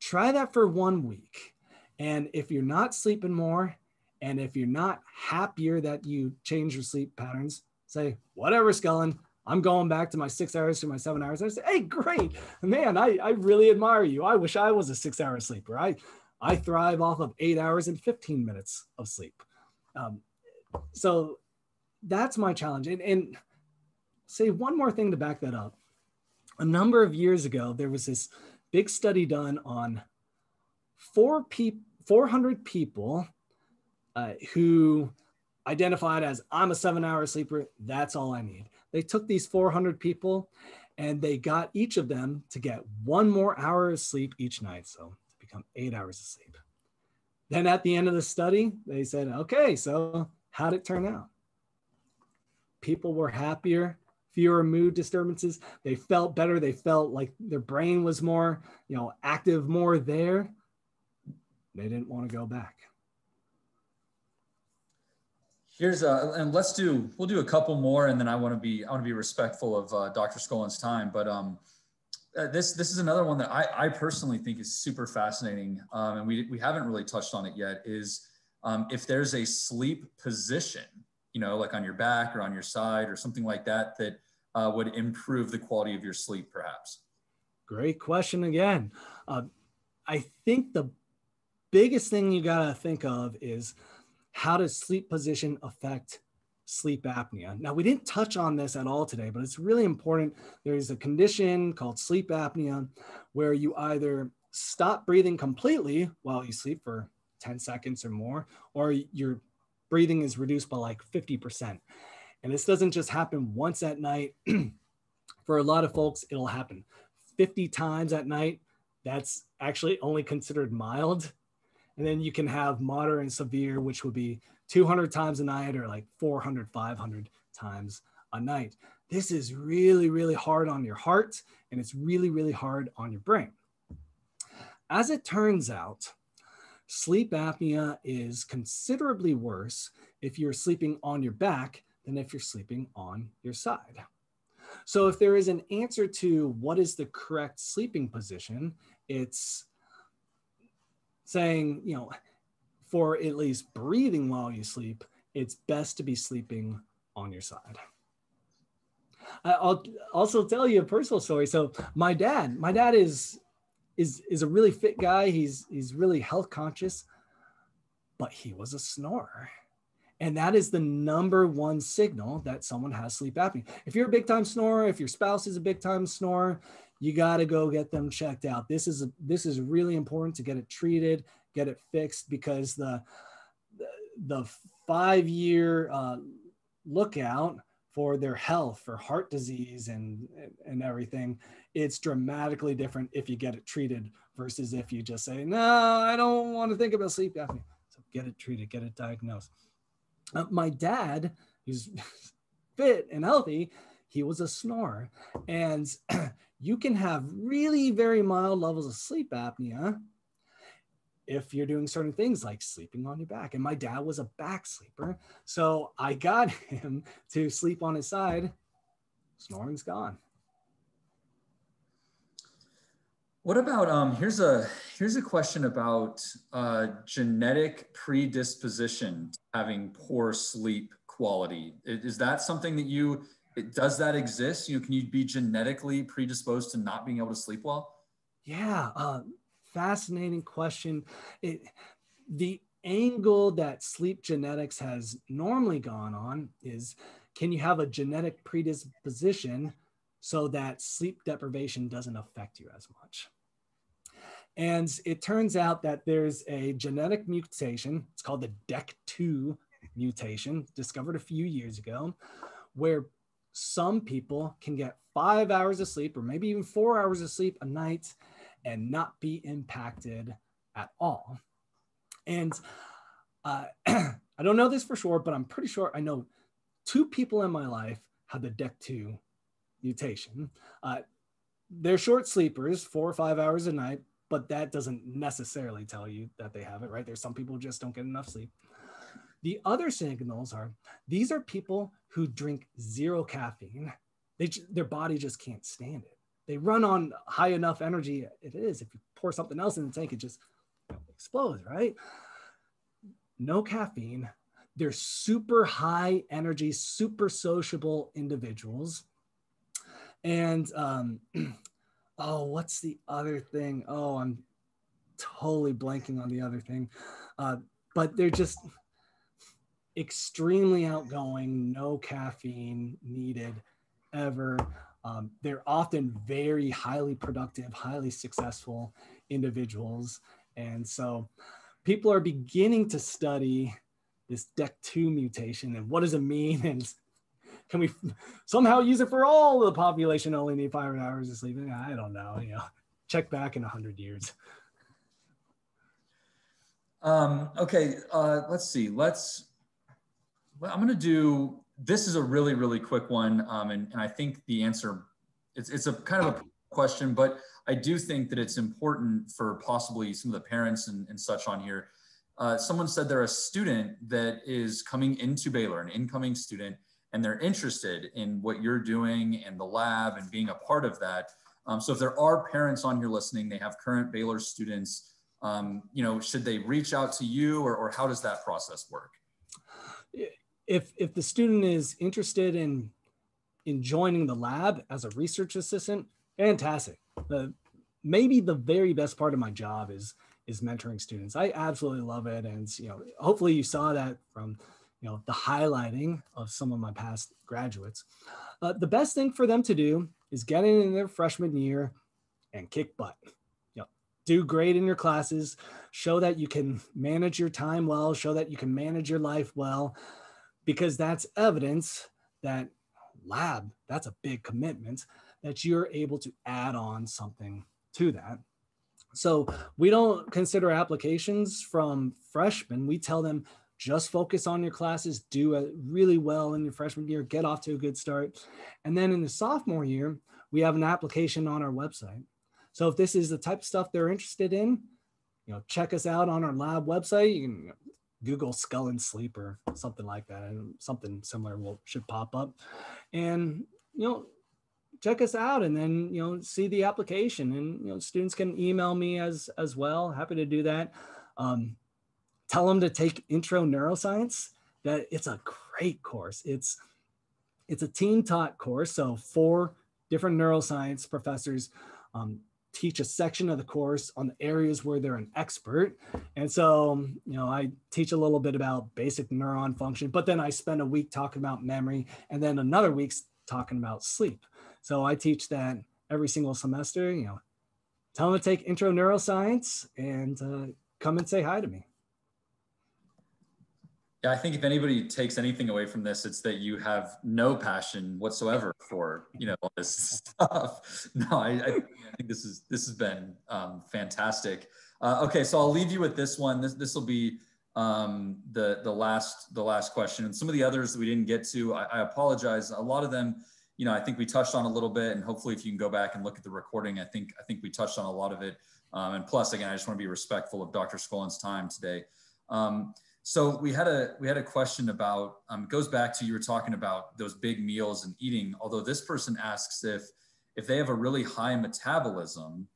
Try that for one week. And if you're not sleeping more, and if you're not happier that you change your sleep patterns, say, whatever, Scullin, I'm going back to my six hours to my seven hours. I say, hey, great, man, I, I really admire you. I wish I was a six hour sleeper. I, I thrive off of eight hours and 15 minutes of sleep. Um, so that's my challenge. And, and say one more thing to back that up. A number of years ago, there was this big study done on four pe- 400 people uh, who identified as I'm a seven hour sleeper. That's all I need. They took these 400 people and they got each of them to get one more hour of sleep each night. So to become eight hours of sleep. Then at the end of the study, they said, okay, so how'd it turn out? People were happier, fewer mood disturbances. They felt better. They felt like their brain was more, you know, active more there. They didn't want to go back. Here's a, and let's do, we'll do a couple more and then I want to be, I want to be respectful of uh, Dr. Scullin's time, but um, uh, this, this is another one that I, I personally think is super fascinating. Um, and we, we haven't really touched on it yet is um, if there's a sleep position, you know, like on your back or on your side or something like that, that uh, would improve the quality of your sleep perhaps. Great question again. Uh, I think the biggest thing you got to think of is how does sleep position affect sleep apnea? Now, we didn't touch on this at all today, but it's really important. There's a condition called sleep apnea where you either stop breathing completely while you sleep for 10 seconds or more, or your breathing is reduced by like 50%. And this doesn't just happen once at night. *clears throat* for a lot of folks, it'll happen 50 times at night. That's actually only considered mild. And then you can have moderate and severe, which would be 200 times a night or like 400, 500 times a night. This is really, really hard on your heart and it's really, really hard on your brain. As it turns out, sleep apnea is considerably worse if you're sleeping on your back than if you're sleeping on your side. So, if there is an answer to what is the correct sleeping position, it's saying, you know, for at least breathing while you sleep, it's best to be sleeping on your side. I'll also tell you a personal story. So my dad, my dad is is is a really fit guy. He's he's really health conscious, but he was a snorer. And that is the number one signal that someone has sleep apnea. If you're a big time snorer, if your spouse is a big time snorer, you got to go get them checked out. This is a, this is really important to get it treated, get it fixed because the the, five year uh, lookout for their health, for heart disease and and everything, it's dramatically different if you get it treated versus if you just say, no, I don't want to think about sleep apnea. So get it treated, get it diagnosed. Uh, my dad, who's *laughs* fit and healthy, he was a snorer, and *clears throat* you can have really very mild levels of sleep apnea if you're doing certain things like sleeping on your back. And my dad was a back sleeper. So I got *laughs* him to sleep on his side. Snoring's gone. What about um here's a here's a question about uh, genetic predisposition to having poor sleep quality. Is that something that you does that exist? You know, can you be genetically predisposed to not being able to sleep well? Yeah, uh, fascinating question. It, the angle that sleep genetics has normally gone on is can you have a genetic predisposition so that sleep deprivation doesn't affect you as much? And it turns out that there's a genetic mutation, it's called the DEC2 mutation, discovered a few years ago, where some people can get five hours of sleep or maybe even four hours of sleep a night and not be impacted at all. And uh, *clears throat* I don't know this for sure, but I'm pretty sure I know two people in my life had the DEC2 mutation. Uh, they're short sleepers, four or five hours a night, but that doesn't necessarily tell you that they have it, right? There's some people just don't get enough sleep. The other signals are these are people who drink zero caffeine. They, their body just can't stand it they run on high enough energy. It is. If you pour something else in the tank, it just explodes, right? No caffeine. They're super high energy, super sociable individuals. And um, *clears throat* oh, what's the other thing? Oh, I'm totally blanking on the other thing. Uh, but they're just extremely outgoing, no caffeine needed ever. Um, they're often very highly productive, highly successful individuals. And so people are beginning to study this DEC2 mutation and what does it mean? *laughs* And can we somehow use it for all of the population only need five hours of sleep? I don't know, you know, check back in 100 years. Um, okay, uh, let's see. Let's, I'm going to do this is a really, really quick one. Um, and, and I think the answer, it's, it's a kind of a question, but I do think that it's important for possibly some of the parents and, and such on here. Uh, someone said they're a student that is coming into Baylor, an incoming student, and they're interested in what you're doing and the lab and being a part of that. Um, so if there are parents on here listening, they have current Baylor students, um, you know, should they reach out to you or, or how does that process work? If if the student is interested in in joining the lab as a research assistant, fantastic. The maybe the very best part of my job is is mentoring students. I absolutely love it, and you know, hopefully you saw that from you know the highlighting of some of my past graduates. Uh, the best thing for them to do is get in their freshman year and kick butt. You know, do great in your classes, show that you can manage your time well, show that you can manage your life well, because that's evidence that lab, that's a big commitment that you're able to add on something to that. So we don't consider applications from freshmen. We tell them just focus on your classes, do really well in your freshman year, get off to a good start. And then in the sophomore year, we have an application on our website. So if this is the type of stuff they're interested in, you know, check us out on our lab website. You can Google Scullin sleep or something like that, and something similar will should pop up. And you know, check us out, and then you know, see the application. And you know, students can email me as as well. Happy to do that. Um, tell them to take Intro Neuroscience. That it's a great course. It's it's a team taught course, so four different neuroscience professors um, teach a section of the course on the areas where they're an expert. And so, you know, I teach a little bit about basic neuron function, but then I spend a week talking about memory and then another week's talking about sleep. So I teach that every single semester, you know, tell them to take intro neuroscience and uh, come and say hi to me. Yeah, I think if anybody takes anything away from this, it's that you have no passion whatsoever for you know all this *laughs* stuff. No, I, I, think this is this has been um, fantastic. Uh, okay, so I'll leave you with this one. This this will be um, the the last the last question, and some of the others that we didn't get to. I, I apologize. A lot of them, you know, I think we touched on a little bit, and hopefully, if you can go back and look at the recording, I think I think we touched on a lot of it. Um, and plus, again, I just want to be respectful of Dr. Scullin's time today. Um, so we had a we had a question about um, goes back to you were talking about those big meals and eating. Although this person asks if if they have a really high metabolism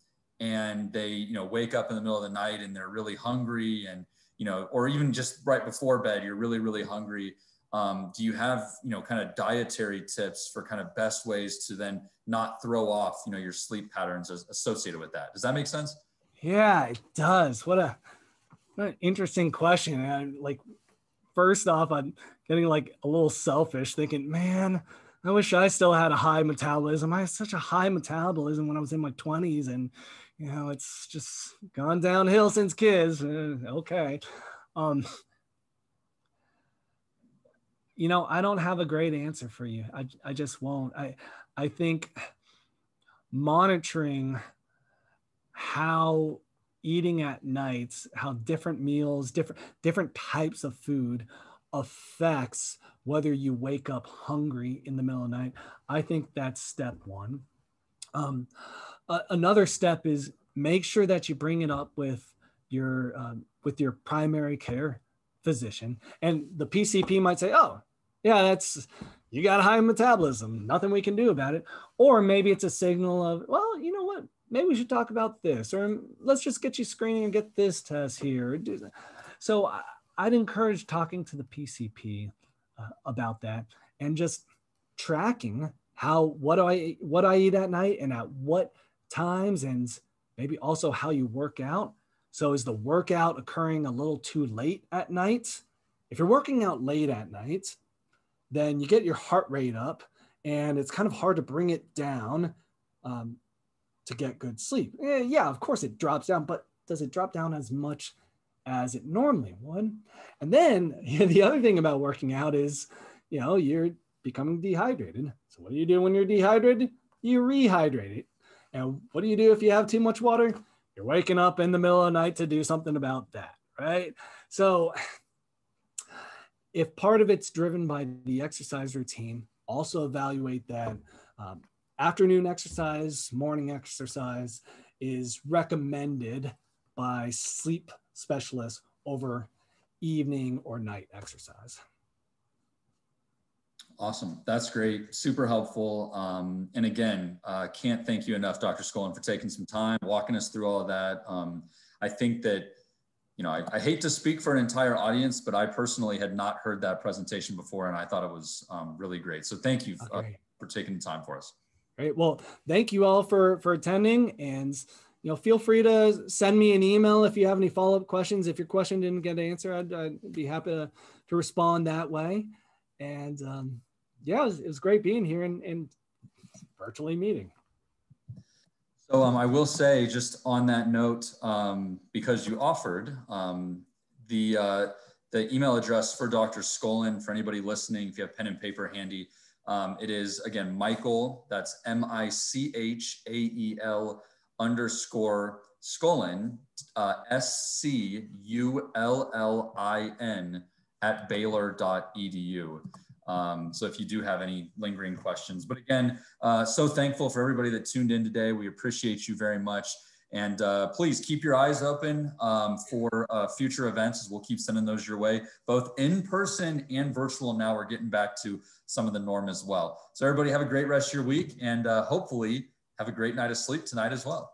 and they you know wake up in the middle of the night and they're really hungry and you know or even just right before bed you're really really hungry um, do you have you know kind of dietary tips for kind of best ways to then not throw off you know your sleep patterns associated with that does that make sense yeah it does what a interesting question like first off i'm getting like a little selfish thinking man i wish i still had a high metabolism i had such a high metabolism when i was in my 20s and you know it's just gone downhill since kids uh, okay um you know, I don't have a great answer for you. I, I just won't. I, I think monitoring how eating at nights, how different meals, different different types of food affects whether you wake up hungry in the middle of the night. I think that's step one. Um, uh, another step is make sure that you bring it up with your um, with your primary care physician. And the PCP might say, oh, yeah, that's, you got a high metabolism, nothing we can do about it. Or maybe it's a signal of, well, you know what, maybe we should talk about this, or let's just get you screening and get this test here. So I'd encourage talking to the PCP uh, about that and just tracking how what do I what I eat at night and at what times and maybe also how you work out so is the workout occurring a little too late at night? If you're working out late at night, then you get your heart rate up and it's kind of hard to bring it down um, to get good sleep. Eh, yeah, of course it drops down, but does it drop down as much as it normally would? And then *laughs* the other thing about working out is, you know, you're becoming dehydrated. So what do you do when you're dehydrated? You rehydrate it. And what do you do if you have too much water? You're waking up in the middle of the night to do something about that, right? So *sighs* if part of it's driven by the exercise routine, also evaluate that um, afternoon exercise, morning exercise is recommended by sleep specialists over evening or night exercise. Awesome. That's great. Super helpful. Um, and again, uh, can't thank you enough, Dr. Scullin, for taking some time, walking us through all of that. Um, I think that, you know, I, I, hate to speak for an entire audience, but I personally had not heard that presentation before, and I thought it was um, really great. So thank you uh, for taking the time for us. Great. Well, thank you all for for attending, and you know, feel free to send me an email if you have any follow up questions. If your question didn't get answered, I'd, I'd be happy to, to respond that way. And um, yeah, it was, it was, great being here and, and virtually meeting. So um, I will say, just on that note, um, because you offered um, the uh, the email address for Dr. Scullin for anybody listening, if you have pen and paper handy, um, it is again Michael. That's M I C H A E L underscore Scullin, uh, S C U L L I N at baylor.edu. Um, so if you do have any lingering questions, but again, uh, so thankful for everybody that tuned in today. We appreciate you very much. And uh, please keep your eyes open um, for uh, future events as we'll keep sending those your way, both in person and virtual. Now we're getting back to some of the norm as well. So everybody have a great rest of your week and uh, hopefully have a great night of sleep tonight as well.